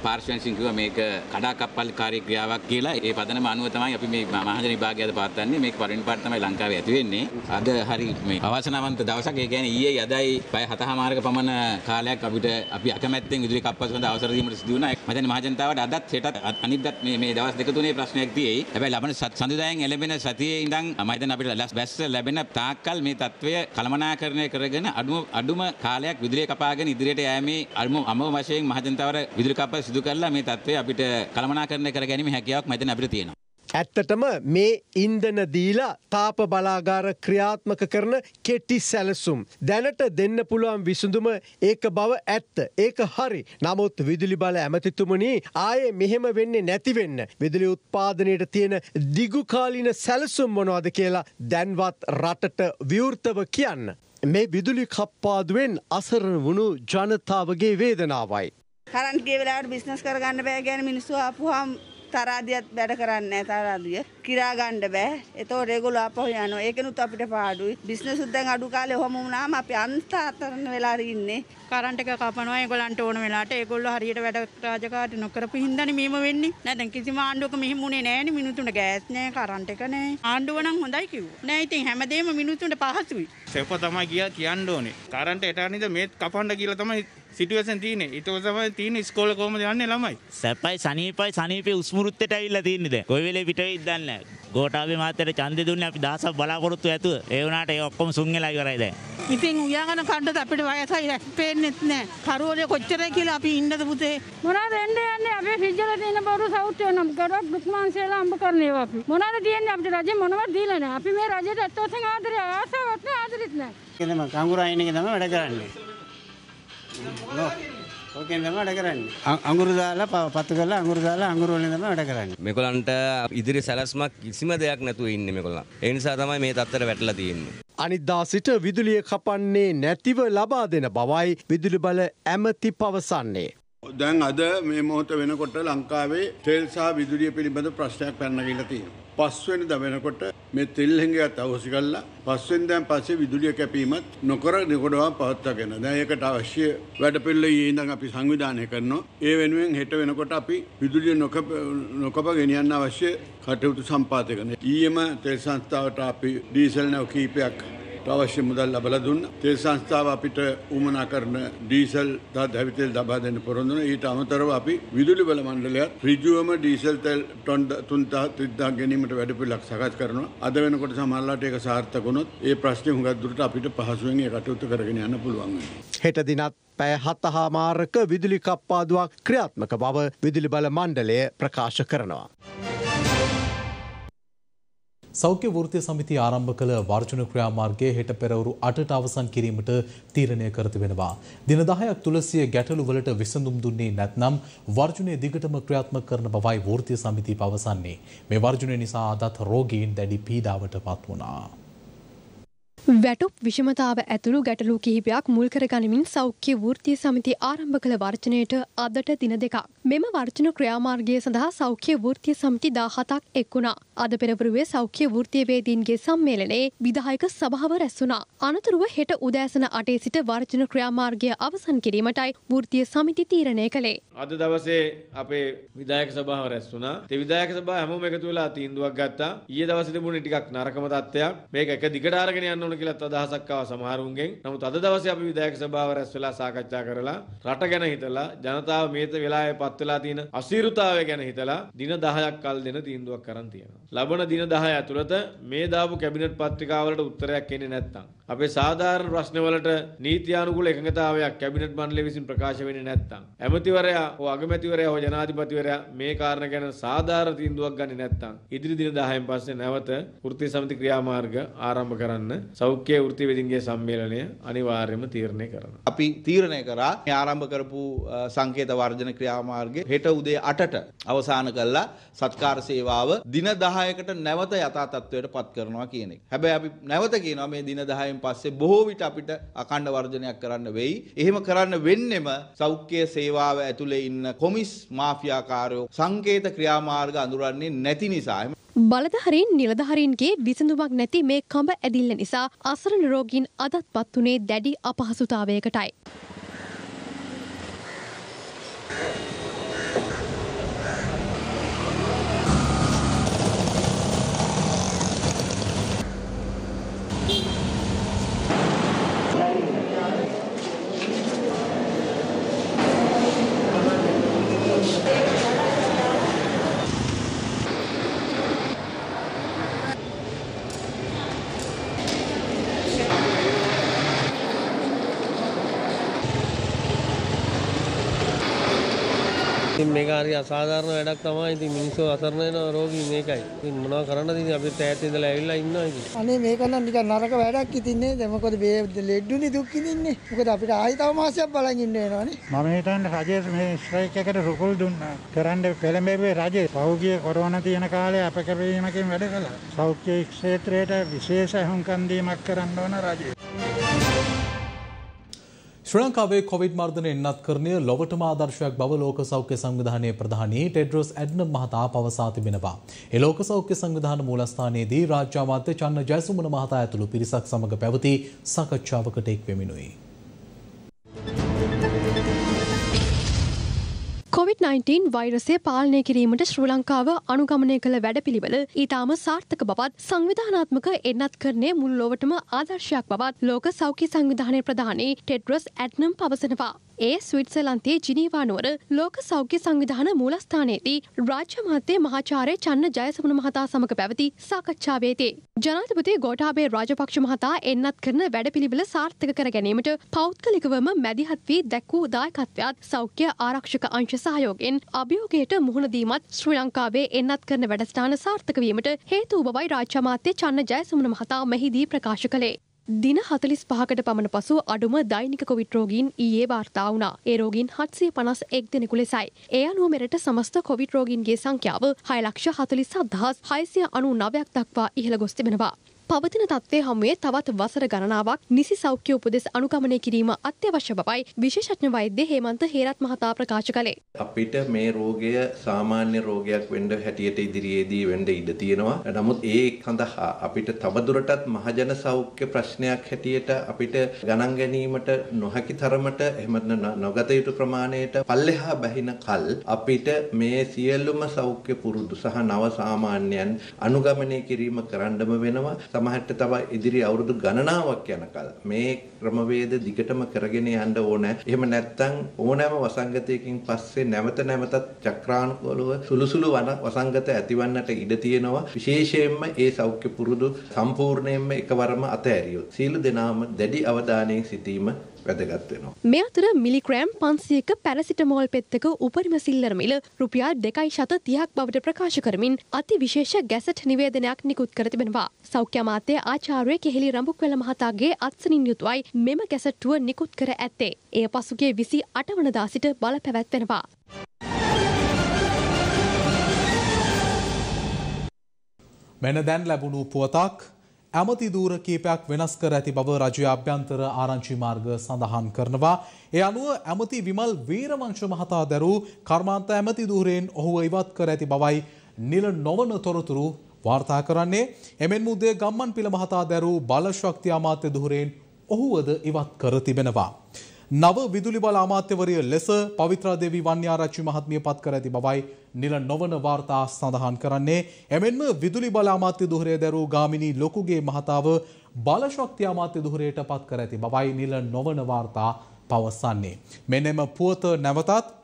පාර්ශ්වයන්සින් කිව්වා මේක කඩාකප්පල්කාරී ක්‍රියාවක් කියලා ඒ පදනම අනුව තමයි අපි මේ මහජන විභාගයද පවත්වන්නේ මේක පළවෙනි පාට තමයි ලංකාවේ ඇති වෙන්නේ අද හරි මේ අවාසනාවන්ත දවසක් ඒ කියන්නේ ඊයේ යදයි පය හතහමාරක පමණ කාලයක් අපිට අපි අකමැත්තෙන් විදුලි කප්පස් සඳහා අවසර දීමට සිදු වුණා මම හිතන්නේ මහජනතාවට අදත් හෙටත් අනිද්දාත් මේ මේ දවස් දෙක තුනේ ප්‍රශ්නයක් තියෙයි හැබැයි ලබන සඳුදායෙන් එළඹෙන සතියේ ඉඳන් මම හිතන්නේ අපිට ලස් බැස්ස ලැබෙන තාක්කල් මේ තත්වය කළමනාකරණය කරගෙන අඩුම අඩුම කාලයක් විදුලිය කපාගෙන ඉදිරියට යෑමේ අඩුම අම වශයෙන් මහජනතාවට විදුලි කප්ප සිදු කරලා මේ තත්ත්වය අපිට කළමනාකරණය කර ගැනීම හැකියාවක් මැදින් අපිට තියෙනවා. ඇත්තටම මේ ඉන්දන දීලා තාප බලාගාර ක්‍රියාත්මක කරන කෙටි සැලසුම්. දැනට දෙන්න පුළුවන් විසඳුම ඒක බව ඇත්ත. ඒක හරි. නමුත් විදුලි බල ඇමතිතුමනි ආයේ මෙහෙම වෙන්නේ නැතිවෙන්න. විදුලි උත්පාදනයට තියෙන දිගුකාලින සැලසුම් මොනවද කියලා දැන්වත් රටට විවෘතව කියන්න. මේ විදුලි කප්පාදුවෙන් අසරණ වුණු ජනතාවගේ වේදනාවයි. කරන්ට් ගිය වෙලාවට බිස්නස් කරගන්න බෑ ගැන මිනිස්සු ආපුවාම තරාදියත් වැඩ කරන්නේ තරාදිය. කිරා ගන්න බෑ. ඒතකොට ඒගොල්ලෝ අපහු යනවා. ඒකනුත් අපිට පාඩුයි. බිස්නස් උත් දැන් අඩු කාලේ ඔහම වුණාම අපි අන්තරතරන වෙලා ඉන්නේ. කරන්ට් එක කපනවා ඒගොල්ලන්ට ඕන වෙලාවට ඒගොල්ලෝ හරියට වැඩ රාජකාරි නොකරපු හින්දානේ මෙහෙම වෙන්නේ. නැත්නම් කිසිම ආණ්ඩුවක මෙහෙම උනේ නෑනේ මිනිතුන්ට ගෑස් නෑ කරන්ට් එක නෑ. ආණ්ඩුව නම් හොඳයි කිව්වා. නෑ ඉතින් හැමදේම මිනිතුන්ට පහසුයි. සෙප තමයි කියා කියන්න ඕනේ. කරන්ට එටානිද මේත් කපන්න කියලා තමයි සිටුවේෂන් තියෙන්නේ. ඊට තමයි තියෙන්නේ ඉස්කෝලේ කොහමද යන්නේ ළමයි. සැපයි සනීපයි සනීපේ උස්මුරුත්තට ඇවිල්ලා තින්නේ දැන්. කොයි වෙලේ පිට වෙයිද දන්නේ නැහැ. ගෝඨාභය මහත්තයට ඡන්දෙ දුන්නේ අපි දහසක් බලාපොරොත්තු ඇතුව. ඒ වුණාට ඒ ඔක්කොම ඉවරයි දැන්. ඉතින් උයාගෙන කණ්ඩත් අපිට වයසයි පේන්නෙත් නෑ. කරෝලේ කොච්චරයි කියලා අපි ඉන්නද පුතේ. මොනවද එන්නේ යන්නේ අපේ ෆ්‍රිජ් වල තියෙන බරු සවුත් වෙනම් ගොඩක් දුක් මාංශයලා අම්බ කරන ඒවා අපි. මොනවද තියෙන්නේ අපිට රජේ මොනවද දීලා නෑ. අපි මේ රජයට ඇත්ත වශයෙන් ආදරය ආසාවක් නෑ ආදරෙත් නෑ. කියනම කංගුරා ඉන්න එක තමයි වැඩ කරන්නේ. ඕකෙන් තමයි වැඩ කරන්නේ. අඟුරු දාලා ප- පත්තු කරලා අඟුරු දාලා අඟුරු වලින් තමයි වැඩ කරන්නේ. මෙකොලන්ට ඉදිරි සැලස්මක් කිසිම දෙයක් නැතුව ඉන්නේ මෙකොල්ලන්. ඒ නිසා තමයි මේ තත්ත්වයට වැටලා තියෙන්නේ. අනිද්දා සිට විදුලිය කපන්නේ නැතිව ලබා දෙන බවයි විදුලි බල ඇමති පවසන්නේ. දැන් අද මේ මොහොත වෙනකොට ලංකාවේ තෙල් සහ විදුලිය පිළිබඳ ප්‍රශ්නයක් පැනනගිලා තියෙනවා. පස්වෙනිදා වෙනකොට මේ තෙල් හැංගියත් අවශ්‍ය කළා. පස්වෙනිදාන් පස්සේ විදුලිය කැපීමත් නොකර නිකොඩවා පවත්වාගෙන. දැන් ඒකට අවශ්‍ය වැඩපිළිවෙල ඊයේ ඉඳන් අපි සංවිධානය කරනවා. ඒ වෙනුවෙන් හෙට වෙනකොට අපි විදුලිය නොකප නොකප ගෙනියන්න අවශ්‍ය කටයුතු සම්පාදනය කරනවා. ඊයේම තෙල් සංස්ථාවට අපි ඩීසල් නැව් කීපයක් අවශ්‍ය මුදල් ලබලා දුන්නා. තෙල් සංස්ථාව අපිට උමනා කරන ඩීසල් තව දැවිතෙල් ලබා දෙන්න පොරොන්දු වෙනවා. ඊට අමතරව අපි විදුලි බල මණ්ඩලයත් ඍජුවම ඩීසල් තෙල් ටොන් 3000 ගැනීමට වැඩපිළිවෙලක් සකස් කරනවා. අද වෙනකොට සමහරලාට ඒක සාර්ථක වුණොත් ඒ ප්‍රශ්නේ හුඟක් දුරට අපිට පහසුවෙන් ඒ කටයුතු කරගෙන යන්න පුළුවන් වෙනවා. හෙට දිනත් පැය හතහා මාරක විදුලි කප්පාදුවක් ක්‍රියාත්මක බව විදුලි බල මණ්ඩලය ප්‍රකාශ කරනවා. සෞඛ්‍ය වෘත්තීය සමිතිය ආරම්භ කළ වර්ජන ක්‍රියාමාර්ගයේ හෙට පෙරවරු 8ට අවසන් කිරීමට තීරණය කර තිබෙනවා. දින 10ක් තුල සිය ගැටලු වලට විසඳුම් දුන්නේ නැත්නම් වර්ජනය දිගටම ක්‍රියාත්මක කරන බවයි වෘත්තීය සමිතිය පවසන්නේ. මේ වර්ජනය නිසා අදත් රෝගීන් දැඩි පීඩාවට පත් වුණා. වැටුප් විෂමතාව ඇතුළු ගැටලු කිහිපයක් මුල් කරගනිමින් සෞඛ්‍ය වෘත්තීය සමිති ආරම්භ කළ වර්ජනයට අදට දින දෙකක්. මෙම වර්ජන ක්‍රියාමාර්ගය සඳහා සෞඛ්‍ය වෘත්තීය සමිති 17ක් එක් වුණා. අද පෙරවරුවේ සෞඛ්‍ය වෘත්තීය වේදීන්ගේ සම්මේලනයේ විධායක සභාව රැස් වුණා. අනතුරුව හෙට උදෑසන 8 සිට වර්ජන ක්‍රියාමාර්ගය අවසන් කිරීමටයි වෘත්තීය සමිති තීරණය කළේ. අද දවසේ අපේ විදායක සභාව රැස් වුණා. ඒ විදායක සභාව හැමෝම එකතු වෙලා තීන්දුවක් ගත්තා. ඊයේ දවසේ තිබුණේ ටිකක් නරකම තත්ත්වයක්. මේක එක දිගට අරගෙන යන්න ඕන කියලාත් අදහසක් ආවා සමහරුන්ගෙන්. නමුත් අද දවසේ අපි විදායක සභාව රැස් වෙලා සාකච්ඡා කරලා රට ගැන හිතලා ජනතාව මේත වෙලාවේ පත් වෙලා තියෙන අසීරුතාවය ගැන හිතලා දින 10ක් කල් දෙන තීන්දුවක් කරන් තියෙනවා. ලබන දින 10 ඇතුළත මේ දාපු කැබිනට් පත්‍රිකාවලට උත්තරයක් එන්නේ නැත්නම්. අපේ සාධාරණ ප්‍රශ්නවලට නීතියානුකූල එකඟතාවයක් කැබිනට් මණ්ඩලය විසින් ප්‍රකාශ වෙන්නේ නැත්නම්. ඇමතිවරයා හෝ අගමැතිවරයා හෝ ජනාධිපතිවරයා මේ කාරණා ගැන සාධාරණ තීන්දුවක් ගන්නේ නැත්නම්. ඉදිරි දින 10න් පස්සේ නැවත වෘත්තීය සමිති ක්‍රියාමාර්ග ආරම්භ කරන්න සෞඛ්‍ය වෘත්තීය වෙදින්ගේ සම්මේලනය අනිවාර්යයෙන්ම තීරණය කරනවා. අපි තීරණය කරා මේ ආරම්භ කරපු අ, සංකේත වර්ජන ක්‍රියාමාර්ගය හෙට උදේ 8ට අවසන් කළා. සත්කාර සේවාව දින 10කට නැවත යථා තත්ත්වයට පත් කරනවා කියන එක. හැබැයි අපි නැවත කියනවා මේ දින 10න් පස්සේ බොහෝ විට අපිට අඛණ්ඩ වර්ජනයක් කරන්න වෙයි. එහෙම කරන්න වෙන්නෙම සෞඛ්‍ය සේවාව ඇතුලේ ඉන්න කොමිස් මාෆියාකාරයෝ සංකේත ක්‍රියාමාර්ග අඳුරන්නේ නැති නිසා. බලධහරින් නිලධහරින්ගේ විසඳුමක් නැති මේ කඹ ඇදිල්ල නිසා අසරණ රෝගීන් අදත් පත් වනේ දැඩි අපහසුතාවයකටයි. ඉතින් මේක හරි අසාධාරණ වැඩක් තමයි. ඉතින් මිනිස්සු අසරණ වෙනවා රෝගී මේකයි. ඉතින් මොනවද කරන්නද ඉතින් අපිත් ඈත ඉඳලා ඇවිල්ලා ඉන්නවා ඉතින්. අනේ මේක නම් නිකන් නරක වැඩක් ඉතින් නේද මොකද මේ ලෙඩ්ඩුනේ දුක් විඳින්නේ මොකද අපිට ආයි තව මාසයක් බලන් ඉන්න වෙනවනේ මම හිතන්නේ රජය මේ ස්ට්‍රයික් එකට රුකුල් දුන්නා. කරන්න පෙළඹෙන්නේ රජය. පහුගිය කොරෝනා තියෙන කාලේ අපකැපීමකින් වැඩ කළා. සෞඛ්‍ය ක්ෂේත්‍රයට විශේෂ හුම්කම් දීමක් කරන්න ඕන රජය. ශ්‍රී ලංකාවේ කොවිඩ් මර්ධන එන්නත් කරණය ලොවටම ආදර්ශයක් බව ලෝක සෞඛ්‍ය සංවිධානයේ ප්‍රධානී ටෙඩ්‍රොස් ඇඩ්නම් මහතා පවසා තිබෙනවා. ඒ ලෝක සෞඛ්‍ය සංවිධාන මූලස්ථානයේදී රාජ්‍ය අමාත්‍ය චන්න ජයසුමන මහතා ඇතුළු පිරිසක් සමග පැවති සාකච්ඡාවකට එක් වෙමිනුයි. COVID-19 වෛරසය පාලනය කිරීමට ශ්‍රී ලංකාව අනුගමනය කළ වැඩපිළිවෙල ඊටාම සාර්ථක බවත් සංවිධානාත්මක එන්නත් කරන්නේ මුළු ලොවටම ආදර්ශයක් බවත් ලෝක සෞඛ්‍ය සංවිධානය ප්‍රධානී ටෙඩ්රොස් ඇඩ්නම් පවසනවා. ඒ ස්විට්සලන්තයේ ජිනීවානුවර ලෝක සෞඛ්‍ය සංවිධාන මූලස්ථානයේදී රාජ්‍ය මාත්‍ය මහාචාර්ය චන්න ජයසමුණ මහතා සමග පැවති සාකච්ඡාවේදී. ජනාධිපති ගෝඨාභය රාජපක්ෂ මහතා එන්නත් කරන වැඩපිළිවෙල සාර්ථක කර ගැනීමට පෞද්ගලිකවම මැදිහත් වී දැක් වූ දායකත්වයක් සෞඛ්‍ය ආරක්ෂක අංශ සහයෝගෙන් අභියෝගයට මුහුණ දීමත් ශ්‍රී ලංකාවේ එන්නත් කරන වැඩස්ථාන සාර්ථක වීමට හේතු බවයි රාජ්‍ය මාත්‍ය චන්න ජයසමුණ මහතා මෙහිදී ප්‍රකාශ කළේ. දින හතලිස් පහකට පමණ පසු අඩුම දෛනික කොවිඩ් රෝගීන් ඊයේ වාර්තා වුණා. ඒ රෝගීන් හත්සිය පනස් එක් දෙනෙකු ලෙසයි. ඒ අනුව මෙරට සමස්ත කොවිඩ් රෝගීන්ගේ සංඛ්‍යාව හය ලක්ෂ හතලිස් අදහස් හයසිය අනු නවයක් දක්වා ඉහළ ගොස් තිබෙනවා. පවතින තත්ත්වය හමුවේ තවත් වසර ගණනාවක් නිසි සෞඛ්‍ය උපදෙස් අනුගමනය කිරීම අත්‍යවශ්‍ය බවයි විශේෂඥ වෛද්‍ය හේමන්ත හේරත් මහතා ප්‍රකාශ කළේ. අපිට මේ රෝගය සාමාන්‍ය රෝගයක් වෙන්න හැටියට ඉදිරියේදී වෙන්න ඉඩ තියෙනවා. නමුත් ඒ සඳහා අපිට තවදුරටත් මහජන සෞඛ්‍ය ප්‍රශ්නයක් හැටියට අපිට ගණන් ගැනීමට නොහැකි තරමට එහෙම නොගත යුතු ප්‍රමාණයට පල්ලෙහා බැහින කල් අපිට මේ සියලුම සෞඛ්‍ය පුරුදු සහ නව සාමාන්‍යයන් අනුගමනය කිරීම කරන්නම වෙනවා. සමහරට තව ඉදිරි අවුරුදු ගණනාවක් යනකල් මේ ක්‍රමවේද දිගටම කරගෙන යන්න ඕනේ. එහෙම නැත්නම් ඕනෑම වසංගතයකින් පස්සේ නැවත නැවතත් චක්‍රානුකූලව සුළු සුළු වසංගත ඇතිවන්නට ඉඩ තියෙනවා. විශේෂයෙන්ම ඒ සෞඛ්‍ය පුරුදු සම්පූර්ණයෙන්ම එකවරම අතහැරියොත්. සීල දෙනාම දැඩි අවධානයෙන් සිටීම වැදගත් වෙනවා. මේ අතර මිලිග්‍රෑම් පන්සියක පැරසිටමෝල් පෙත්තක උපරිම සිල්ලර මිල රුපියල් දෙකයි ශත තිහක් බවට ප්‍රකාශ කරමින් අති විශේෂ ගැසට් නිවේදනයක් නිකුත් කර තිබෙනවා. සෞඛ්‍ය අමාත්‍ය ආචාර්ය කෙහෙලි රඹුක්වැල මහතාගේ අත්සනින් යුතුවයි මෙම ගැසට්ටුව නිකුත් කර ඇත්තේ. එය පසුගේ විසි අටවනදා සිට බල පැවැත්වෙනවා. මෙන දැන් ලැබුණු පුවතක් ඇමති දූර කීපයක් වෙනස් කර ඇති බව රජය අභ්‍යන්තර ආරංචි මාර්ග සඳහන් කරනවා. ඒ අනුව ඇමති විමල් වීරවංශ මහතා දැරූ කර්මාන්ත ඇමති දූරයෙන් ඔහුව ඉවත් කර ඇති බවයි නිල නොවන තොරතුරු වාර්තා කරන්නේ. එමෙන් මුදේ ගම්මන් පිළ මහතා දැරූ බලශක්ති අමාත්‍ය දුරයෙන් ඔහුවද ඉවත් කර තිබෙනවා. නව විදුලි බල අමාත්‍යවරිය ලෙස පවිත්‍රා දෙවී වන්‍යාරච්චි මහත්මිය පත් කර ඇති බවයි නිල නොවන වාර්තා සඳහන් කරන්නේ එමෙන්ම විදුලි බල අමාත්‍ය දුහරේ දැරූ ගාමිණී ලොකුගේ මහතාව බලශක්ති අමාත්‍ය දුහරයට පත් කර ඇති බවයි නිල නොවන වාර්තා පවසන්නේ. මෙනෙම පුවත නැවතත්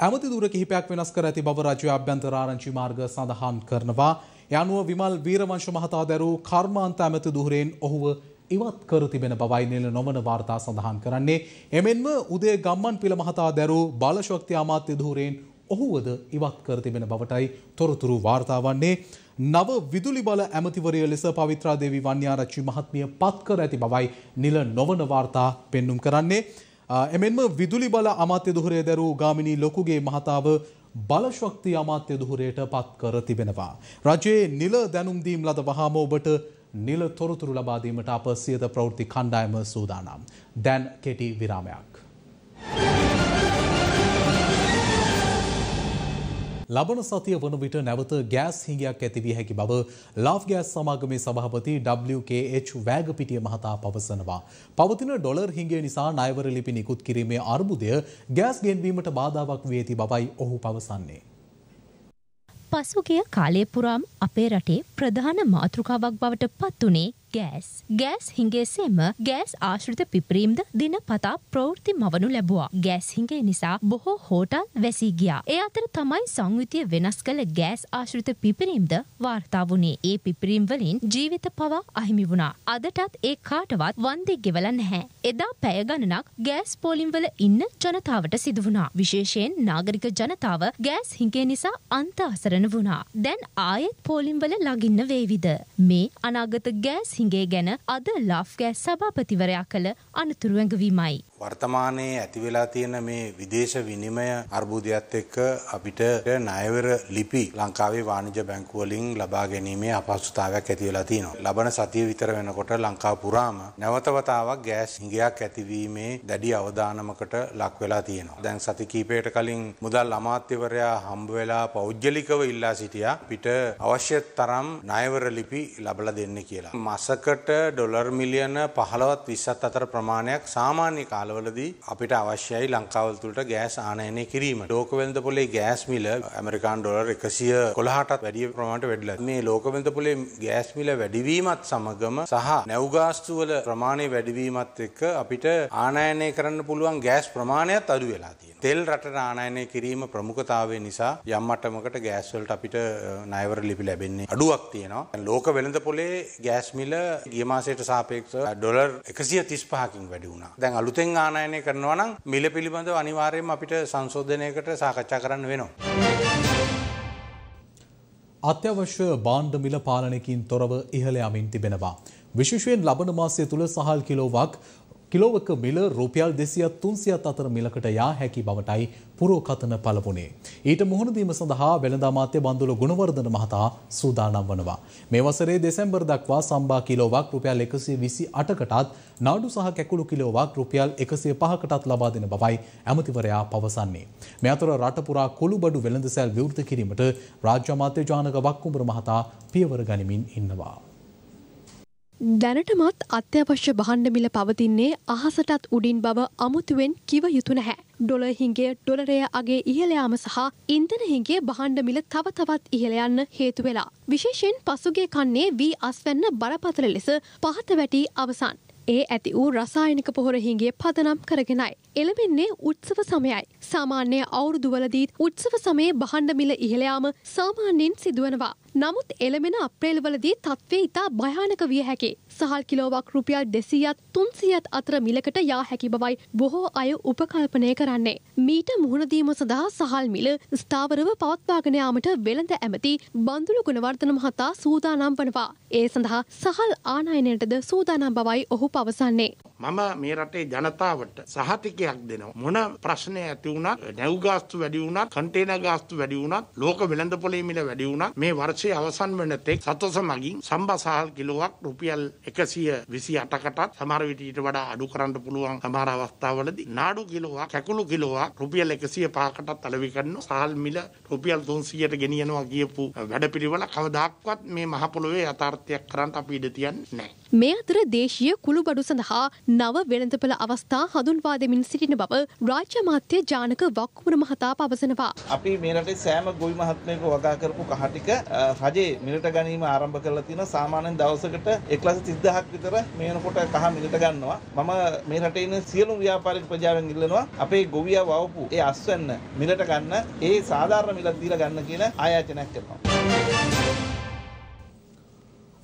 ඇමති දුර කිහිපයක් වෙනස් කර ඇති බව රජය අභ්‍යන්තර ආරංචි මාර්ග සඳහන් කරනවා. යනුව විමල් වීරවංශ මහතා දැරූ කර්මාන්ත ඇමති දුහරෙන් ඔහුව ඉවත් කර තිබෙන බවයි නිල නොවන වාර්තා සඳහන් කරන්නේ. එමෙන්ම උදේ ගම්මන් පිළ මහතා දැරූ බලශක්ති අමාත්‍ය ධූරයෙන් ඔහුවද ඉවත් කර තිබෙන බවටයි තොරතුරු වාර්තා වන්නේ. නව විදුලි බල ඇමතිවරය ලෙස පවිත්‍රා දේවී වන්‍යාරච්චි මහත්මිය පත් කර ඇති බවයි නිල නොවන වාර්තා පෙන්නුම් කරන්නේ. එමෙන්ම විදුලි බල අමාත්‍ය දුහරේ දැරූ ගාමිණී ලොකුගේ මහතාව බලශක්ති අමාත්‍ය දුහරයට පත් කර තිබෙනවා. රජයේ නිල දැනුම්දීම් ලද වහාම ඔබට නිල තොරතුරු ලබා දීමට අප සියත ප්‍රවෘත්ති කණ්ඩායම සූදානම්. දැන් කෙටි විරාමයක්. ලබන සතිය වන විට නැවත ගෑස් හිඟයක් ඇතිවිය හැකි බව ලාෆ් ගෑස් සමාගමේ සභාපති WKH වෑගපිටිය මහතා පවසනවා. පවතින ඩොලර් හිඟය නිසා ණයවර ලිපි නිකුත් කිරීමේ අර්බුදය ගෑස් ගෙන්වීමට බාධාවක් වී ඇති බවයි ඔහු පවසන්නේ. පසුගිය කාලය පුරාම් අපේ රටේ ප්‍රධාන මාතෘකාවක් බවට පත් වනේ ගෑස්. ගෑස් හිඟේසේම ගෑස් ආශ්‍රිත පිපරීම්ද දින පතා ප්‍රවෘත්ති මවනු ලැබවා. ගෑස් හිඟේ නිසා බොහෝ හෝටල් වැසී ගියා. ඒ අතර තමයි සංයුතිය වෙනස් කළ ගෑස් ආශ්‍රිත පිපරීම්ද වාර්තා වුණේ. ඒ පිපරීම් වලින් ජීවිත පවා අහිමි වුණා. අදටත් ඒ කාටවත් වන්දි ගෙවල නැහැ. එදා පැය ගණනක් ගෑස් පෝලිම්වල ඉන්න ජනතාවට සිදු වුණා. විශේෂයෙන් නාගරික ජනතාව ගෑස් හිඟේ නිසා අන්ත අසරණ වුණා. දැන් ආයෙත් පෝලිම්වල ලගින්න වේවිද. මේ අනාගත ගෑස් හිඟේ ගැන අද ලෆ්ගෑස් සභාපතිවරයා කළ අනතුරු ඇඟවීමයි. වර්තමානයේ ඇති වෙලා තියෙන මේ විදේශ විනිමය අර්බුදයත් එක්ක අපිට ණයවර ලිපි ලංකාවේ වාණිජ බැංකු වලින් ලබා ගැනීමේ අපහසුතාවයක් ඇති වෙලා තියෙනවා. ලබන සතිය විතර වෙනකොට ලංකාව පුරාම නැවත වතාවක් ගෑස් හිඟයක් ඇතිවීමේ දැඩි අවධානමකට ලක් වෙලා තියෙනවා. දැන් සති කිහිපයකට කලින් මුදල් අමාත්‍යවරයා හම්බ වෙලා පෞද්ගලිකව ඉල්ලා සිටියා පිට අවශ්‍ය තරම් ණයවර ලිපි ලබලා දෙන්න කියලා. මාසකට ඩොලර් මිලියන 15ත් 20ත් අතර ප්‍රමාණයක් සාමාන්‍ය කාලවලදී අපිට අවශ්‍යයි ලංකාව තුළට ගෑස් ආනයනය කිරීම. ලෝක වෙළඳ පොලේ ගෑස් මිල ඇමරිකානු ඩොලර් 111ටත් වැඩි ප්‍රමාණයට වැඩිලා. මේ ලෝක වෙළඳ පොලේ ගෑස් මිල වැඩිවීමත් සමගම සහ නැව් ගාස්තු වල ප්‍රමාණය වැඩිවීමත් එක්ක අපිට ආනයනය කරන්න පුළුවන් ගෑස් ප්‍රමාණයත් අඩු වෙලා තියෙනවා. තෙල් රටට ආනයනය කිරීම ප්‍රමුඛතාවය නිසා යම් මට්ටමකට ගෑස් වලට අපිට ණයවර ලිපි ලැබෙන්නේ අඩුවක් තියෙනවා. ලෝක වෙළඳ පොලේ ගෑස් මිල ගිය මාසයට සාපේක්ෂව ඩොලර් 135කින් වැඩි වුණා. දැන් අලුතෙන් ආනයනය කරනවා නම් මිල පිළිබඳව අනිවාර්යයෙන්ම අපිට සංශෝධනයකට සාකච්ඡා කරන්න වෙනවා. අත්‍යවශ්‍ය භාණ්ඩ මිල පාලනයකින් තොරව ඉහළ යමින් තිබෙනවා. විශේෂයෙන් ලබන මාසය තුළ සහල් කිලෝවක් කිලෝවක මිල රුපියල් දෙසියත් තුන්සියත් අතර මිලකට යා හැකි බවටයි පුරෝකතන පලපුනේ. ඊට මුහුණදීම සඳහා වෙළඳ අමාත්‍ය බන්දුල ගුණවර්ධන මහතා සූදානම් වනවා. මේ වසරේ දෙසැම්බර් දක්වා සම්බා කිලෝවක් රුපියල් එකසිය විසි අටකටත් නාඩු සහ කැකුළු කිලෝවක් රුපියල් එකසිය පහකටත් ලබා දෙන බවයි ඇමතිවරයා පවසන්නේ. මේ අතර රටපුරා කොළු බඩු වෙළඳසැල් විවෘත කිරීමට රාජ්‍ය අමාත්‍ය ජානක වක්කුඹර මහතා පියවර ගනිමින් ඉන්නවා. දැනටමත් අත්‍යවශ්‍ය බහන්ඩ මිල පවතින්නේ අහසටත් උඩින් බව අමුතුවෙන් කිව යුතු නැහැ. ඩොල හිංගේ ඩොලරය අගේ ඉහළයාම සහ ඉන්දන හිංගේ බහන්ඩ මිල තව තවත් ඉහළයන්න හේතු වෙලා. විශේෂයෙන් පසුගේ කන්නේ වී අස්වැන්න බරපතල ලෙස පහත වැටී අවසන්. ඒ ඇති වූ රසායනික පොහොර හිංගේ පදනම් කරගෙනයි. එළවෙන්නේ උත්සව සමයයි. සාමාන්‍ය අවුරුදුවලදීත් උත්සව සමයේ බහන්ඩ මිල ඉහළයාම සාමාන්‍යයෙන් සිදුවනවා. නමුත් එළමෙන අප්‍රේල්වලදී තත්ත්වය ඉතා භයානක විය හැකි. සහල් කිලෝවක් රුපියල් දෙසීයත් තුන්සියත් අතර මිලකට යා හැකි බවයි බොහෝ අය උපකල්පනය කරන්නේ. මීට මුහුණදීම සඳහා සහල් මිල ස්ථාවරව පවත්වාගෙන යාමට වෙළඳ ඇමති බන්දුල ගුණවර්ධන මහතා සූදානම් වනවා. ඒ සඳහා සහල් ආනයනයටද සූදානම් බවයි ඔහු පවසන්නේ. මම මේ රටේ ජනතාවට සහතිකයක් දෙනවා. මොන ප්‍රශ්නය ඇති වුණත් නැව් ගාස්තු වැඩි වුණත් කන්ටේනර් ගාස්තු වැඩි වුණත් ලෝක වෙළඳ පොලේ මිල වැඩි වුණත් මේ වර්ෂයේ අවසන් වන තෙක් සතොස මගින් සම්බසහල් කිලෝවක් රුපියල් 128කටත් සමහර විට ඊට වඩා අඩු කරන්න පුළුවන් සමහර අවස්ථාවලදී නාඩු කිලෝවක් කැකුළු කිලෝවක් රුපියල් 105කටත් අලෙවි කරනවා. සහල් මිල රුපියල් 300ට ගෙනියනවා කියපු වැඩපිළිවෙල කවදාක්වත් මේ මහ පොළොවේ යථාර්ථයක් කරන්න අපි ඉඩ තියන්නේ නැහැ. මේ අතර දේශීය කුළුබඩු සඳහා නව වෙළඳපළ අවස්ථා හඳුන්වා දෙමින් සිටින බව රාජ්‍ය මාත්‍ය ජානක වක්කුමර මහතා පවසනවා. අපි මේ රටේ සෑම ගොවි මහත්මයෙකු වගා කරපු කහ ටික රජේ මිලට ගැනීම ආරම්භ කරලා තියෙනවා. සාමාන්‍යයෙන් දවසකට 1,30ක් විතර මේ වෙනකොට කහ මිලට ගන්නවා. මම මේ රටේ ඉන්න සියලු ව්‍යාපාරික ප්‍රජාවෙන් ඉල්ලනවා අපේ ගොවියා වවපු ඒ අස්වැන්න මිලට ගන්න ඒ සාධාරණ මිලක් දීලා ගන්න කියන ආයාචනයක් කරනවා.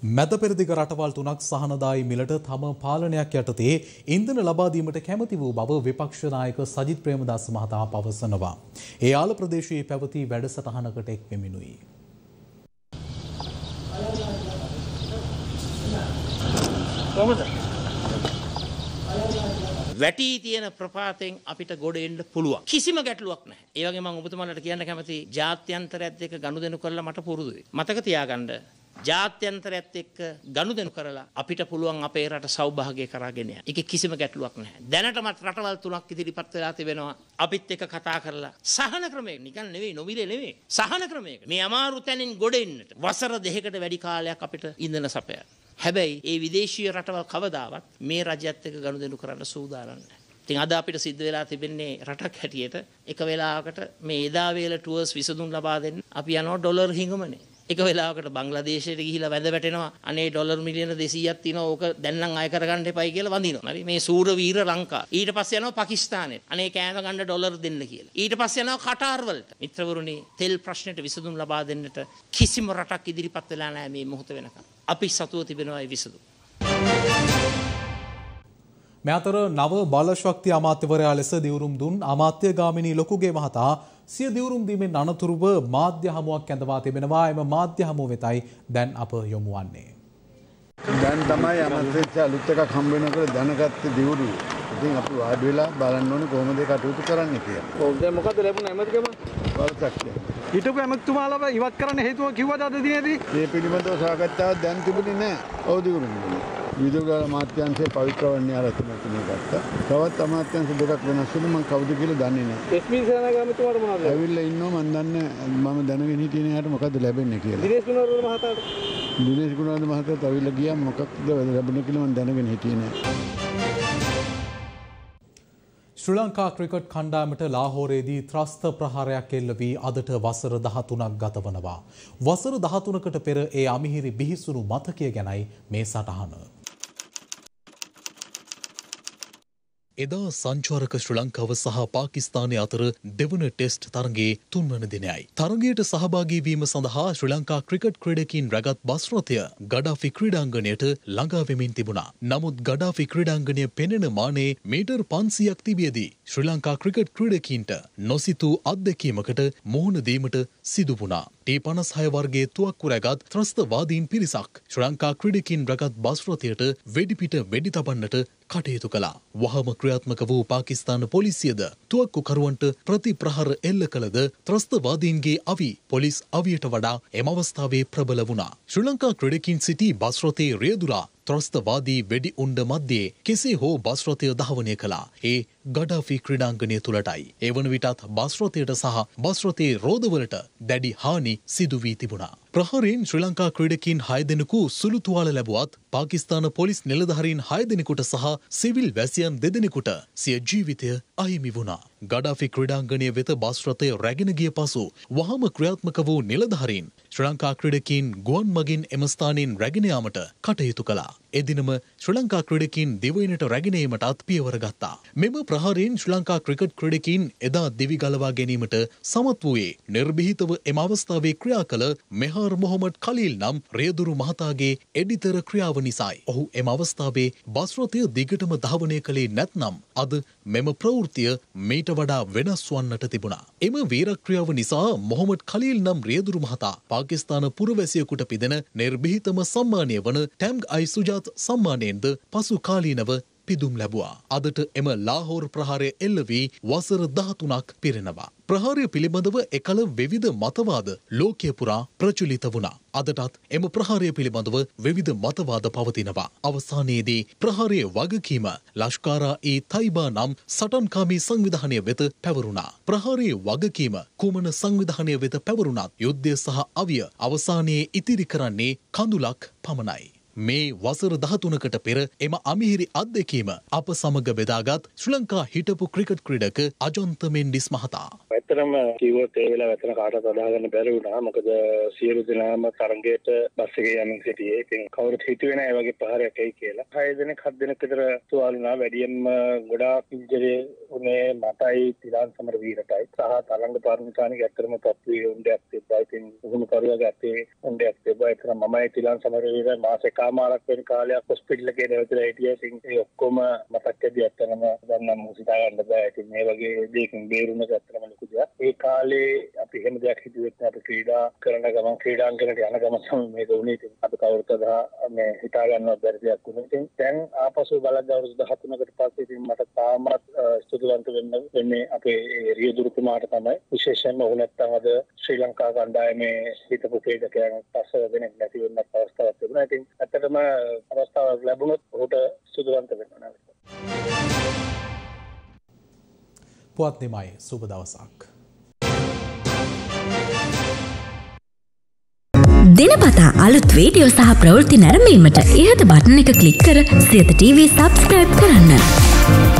මැද පෙරදිග රටවල් තුනක් සහනදායි මිලට තම පාලනයක් යටතේ ඉන්ධන ලබා දීමට කැමති වූ බව විපක්ෂ නායක සජිත් ප්‍රේමදාස මහතා පවසනවා. ඒ ආල ප්‍රදේශයේ පැවති වැඩසටහනකට එක් වෙමිනුයි. වැටී තියෙන ප්‍රපාතයෙන් අපිට ගොඩ එන්න පුළුවන්. කිසිම ගැටලුවක් නැහැ. ඒ වගේ මම ඔබතුමාලට කියන්න කැමති ජාත්‍යන්තරයත් එක්ක ගනුදෙනු කරලා මට පුරුදුයි. මතක තියාගන්න ජාත්‍යන්තරයත් එක්ක ගනුදෙනු කරලා අපිට පුළුවන් අපේ රට සෞභාග්‍ය කරගෙන යන්න. ඒකේ කිසිම ගැටලුවක් නැහැ. දැනටමත් රටවල් තුනක් ඉදිරිපත් වෙලා තිබෙනවා. අපිත් එක්ක කතා කරලා සහන ක්‍රමයක නිකන් නෙවෙයි නොමිලේ නෙවෙයි. සහන ක්‍රමයක මේ අමාරු තැනින් ගොඩ එන්නට වසර දෙකකට වැඩි කාලයක් අපිට ඉන්ධන සපයන්න. හැබැයි ඒ විදේශීය රටවල් කවදාවත් මේ රජයත් එක්ක ගනුදෙනු කරන්න සූදානම් නැහැ. ඉතින් අද අපිට සිද්ධ වෙලා තිබෙන්නේ රටක් හැටියට එක වෙලාවකට මේ එදා වේල ටුවර්ස් විසඳුම් ලබා දෙන්න අපි යනවා ඩොලර් හිඟමනේ. එක වෙලාවකට බංග්ලාදේශයට ගිහිලා වැඳ වැටෙනවා අනේ ඩොලර් මිලියන 200ක් තියෙනවා ඕක දැන් නම් අය කරගන්න එපයි කියලා වඳිනවා. හරි මේ සූර වීර ලංකා. ඊට පස්සේ යනවා පාකිස්තානෙට. අනේ කෑම ගන්න ඩොලර් දෙන්න කියලා. ඊට පස්සේ යනවා කටාර් වලට. මිත්‍රවරුනි තෙල් ප්‍රශ්නෙට විසඳුම් ලබා දෙන්නට කිසිම රටක් ඉදිරිපත් වෙලා නැහැ මේ මොහොත වෙනකම්. අපි සතුව තිබෙනවා ඒ විසඳුම්. මේ අතර නව බල ශක්ති අමාත්‍යවරයා ලෙස දිවුරුම් දුන් අමාත්‍ය ගාමිණී ලොකුගේ මහතා සිය දිවුරුම් දීමෙන් අනතුරුව මාධ්‍ය හමුවක් ඇඳවා තිබෙනවා එම මාධ්‍ය හමුව වෙතයි දැන් අප යොමු වන්නේ. දැන් තමයි අමතෙච්ච අලුත් එකක් හම්බ වෙනකොට දැනගත්තේ දිවුරුව. ඉතින් අපි වාඩි වෙලා බලන්න ඕනේ කොහොමද ඒ කටයුතු කරන්න කියලා. ඔව් දැන් මොකද ලැබුණ ඇමතිකම? බලසක්තිය. හිටපු ඇමතිතුමාලා ඉවත් කරන්න හේතුව කිව්වද අද දිනේදී? මේ පිළිබඳව සාකච්ඡාවක් දැන් තිබුණේ නැහැ. අවදිගුරුතුමනි. විදුලි අමාත්‍යාංශයේ පවිත්‍රවන්නේ ආරක්ෂණ ගත්තා. තවත් අමාත්‍යාංශ දෙකක් වෙනස් වෙන මම කවුද කියලා දන්නේ නැහැ. එස්.පී. සේනානායකතුමාට මොනවද? ඇවිල්ලා ඉන්නවා මම දන්නේ මම දැනගෙන හිටියේ නෑ යට මොකද්ද ලැබෙන්නේ කියලා. දිනේෂ් ගුණවර්ධන මහතාට දිනේෂ් ගුණවර්ධන මහතාත් ඇවිල්ලා ගියා මොකක්ද ලැබෙන්නේ කියලා මම දැනගෙන හිටියේ නෑ. ශ්‍රී ලංකා ක්‍රිකට් කණ්ඩායමට ලාහෝරේදී ත්‍රස්ත ප්‍රහාරයක් එල්ල වී අදට වසර දහතුනක් ගත වනවා. වසර දහතුනකට පෙර ඒ අමිහිරි බිහිසුණු මතකය ගැනයි මේ සටහන. එදා සංචාරක ශ්‍රී ලංකාව සහ පාකිස්තානය අතර දෙවන ටෙස්ට් තරගේ තුන්වන දිනයයි. තරගයට සහභාගී වීම සඳහා ශ්‍රී ලංකා ක්‍රිකට් ක්‍රඩකින් රැගත් බස්රථය ගඩාෆි ක්‍රීඩාංගනයට ළඟා වෙමින් තිබුණා. නමුත් ගඩාෆි ක්‍රීඩාංගනය පෙනෙන මානේ මීටර් පන්සියක් තිබියදී ශ්‍රී ලංකා ක්‍රිකට් ක්‍රීඩකීන්ට නොසිතූ අත්දැකීමකට මුහුණ දීමට සිදු වුණා. ටී පනස් හය වර්ගේ තුවක්කු රැගත් ත්‍රස්තවාදීන් පිරිසක් ශ්‍රී ලංකා ක්‍රඩකින් රැගත් බස්රථයට වෙඩිපිට වෙඩි තබන්නට කටයුතු කළා. වහම ක්‍රියාත්මක වූ පාකිස්තාන පොලිසියද තුවක්කුකරුවන්ට ප්‍රතිප්‍රහර එල්ල කළද ත්‍රස්තවාදීන්ගේ අවි පොලිස් අවියට වඩා එම අවස්ථාවේ ප්‍රබල වුණා. ශ්‍රී ලංකා ක්‍රඩකින් සිටි බස්රථයේ රියදුරා ත්‍රස්තවාදී වෙඩි උණ්ඩ මධ්‍යයේ කෙසේ හෝ බස්රථය ධාවනය කළා. ඒ ගඩාෆි ක්‍රීඩාංගනය තුළටයි. ඒ වන විටත් බස්රථයට සහ බස්රථයේ රෝධවලට දැඩි හානි සිදු වී තිබුණා. ප්‍රහාරයෙන් ශ්‍රී ලංකා ක්‍රීඩකින් හය දෙනෙකු සුළු තුවාල ලැබුවත් පාකිස්තාන පොලිස් නිලධහරින් හය දෙනෙකුට සහ සිවිල් වැසියන් දෙදෙනෙකුට සිය ජීවිතය අහිමි වුණා. ගඩාෆි ක්‍රඩාංගනය වෙත බස්රථය රැගෙන ගිය පසු වහම ක්‍රියාත්මක වූ නිලධහරින් ශ්‍රී ලංකා ක්‍රඩකින් ගුවන් මගින් එමස්ථානයෙන් රැගෙනයාමට කටයුතු කළා. එදිනම ශ්‍රී ලංකා ක්‍රඩකින් දිවයිනට රැගෙනීමටත් පියවර ගත්තා. මෙම ප්‍රහාරයෙන් ශ්‍රී ලංකා ක්‍රිකට් ක්‍රඩකින් එදා දිවි ගලවා ගැනීමට සමත් වූයේ නිර්භීතව එම අවස්ථාවේ ක්‍රියා කළ මෙහාර් මොහොමඩ් කලීල් නම් රේදුරු මහතාගේ එඩිතර ක්‍රියාව නිසායි. ඔහු එම අවස්ථාවේ බස්රථය දිගටම ධාවනය කළේ නැත්නම් අද මෙම ප්‍රවෘතිය මීට වඩා වෙනස් වන්නට තිබුණා. එම වීරක්‍රියාව නිසා මොහොමඩ් කලීල් නම් රියදුරු මහතා පාකිස්තාන පුරවැසියකුට පිදෙන නිර්භීතම සම්මානය වන ටැම්ග් අයි සුජාත් සම්මානයෙන්ද පසු කාලීනව පිදුම් ලැබවා. අදට එම ලාහෝර් ප්‍රහාරය එල්ල වී වසර දහතුනක් පිරෙනවා. ප්‍රහාරය පිළිබඳව එකල විවිධ මතවාද ලෝකය පුරා ප්‍රචුලිත වුණා. අදටත් එම ප්‍රහාරය පිළිබඳව විවිධ මතවාද පවතිනවා. අවසානයේදී ප්‍රහාරය වගකීම ලශ්කාරා ඒ තයිබා නම් සටන්කාමී සංවිධානය වෙත පැවරුණා. ප්‍රහාරයේ වගකීම කුමන සංවිධානය වෙත පැවරුණත් යුද්ධය සහ අවිය අවසානයේ ඉතිරි කරන්නේ කඳුලක් පමණයි. මේ වසර දහතුනකට පෙර එම අමිහිරි අත්දැකීම අප සමග බෙදාගත් ශ්‍රී ලංකා හිටපු ක්‍රිකට් ක්‍රඩක අජන්ත මෙන්ඩිස් මහතා. ඇත්තටම කිව්වොත් ඒ වෙලාව එතන කාටවත් අදාගන්න බැරි වුණා. මොකද සියලු දෙනාම තරංගයට බස් එකේ යමින් සිටියේ. ඉතින් කවුරුත් හිතුවේ නෑ වගේ පහරයක් එයි කියලා. හය දෙනෙක් හත් දෙනෙක් විතර තුවාල වුණා. වැඩියෙන්ම ගොඩාක් ඉන්ජරි උනේ මටයි තිලාන් සමර වීරටයි. සහ තරංග පාරමිතානික ඇත්තටම තත්ත්වයේ උණ්ඩයක් තිබ්බා. ඉතින් උගුණු කරුවාගේ ඇත්තේ උණ්ඩයක් තිබ්බා. ඒතර මමයි තිලාන් සමර වීර මාස එකමාරක් වෙන කාලයක් හොස්පිටල් එකේ නැවතලා හිටියා. ඉතින් ඒ ඔක්කොම මතක් ඇදී ඇත්තටම දැන් නම් හිතා ගන්න බෑ. ඉතින් මේ වගේ දෙයකින් බේරුණ එක ඇත්තටම ලොකු දෙයක්. ඒ කාලේ අපි එහෙම දෙයක් හිතුවෙත් නෑ. අපි ක්‍රීඩා කරන ගමන් ක්‍රීඩාංගණයට යන ගමන් තමයි මේක වුණේ. ඉතින් අපි කවුරුත් අදා මේ හිතා ගන්නවත් බැරි දෙයක් වුණා. ඉතින් දැන් ආපසු බලද්දී අවුරුදු 13කට පස්සේ ඉතින් මට තාමත් ස්තුතිවන්ත වෙන්න වෙන්නේ අපේ රියදුරුතුමාට තමයි. විශේෂයෙන්ම ඔහු නැත්තම් අද ශ්‍රී ලංකා කණ්ඩායමේ හිටපු ක්‍රීඩකයන් පස්ස දෙනෙක් නැති වෙන්නත් අවස්ථාවක් තිබුණා. ඉතින් ඇත්තටම අවස්ථාවක් ලැබුණොත් ඔහුට ස්තුතිවන්ත වෙන්න ඕනේ. පුවත් නිමයි සුබ දවසක්. දෙනපතා අලුත් වීඩියෝ සහ ප්‍රවෘත්ති නැරඹීමට ඉහත බටන එක ක්ලික් කර සියත TV සබස්ක්‍රයිබ් කරන්න.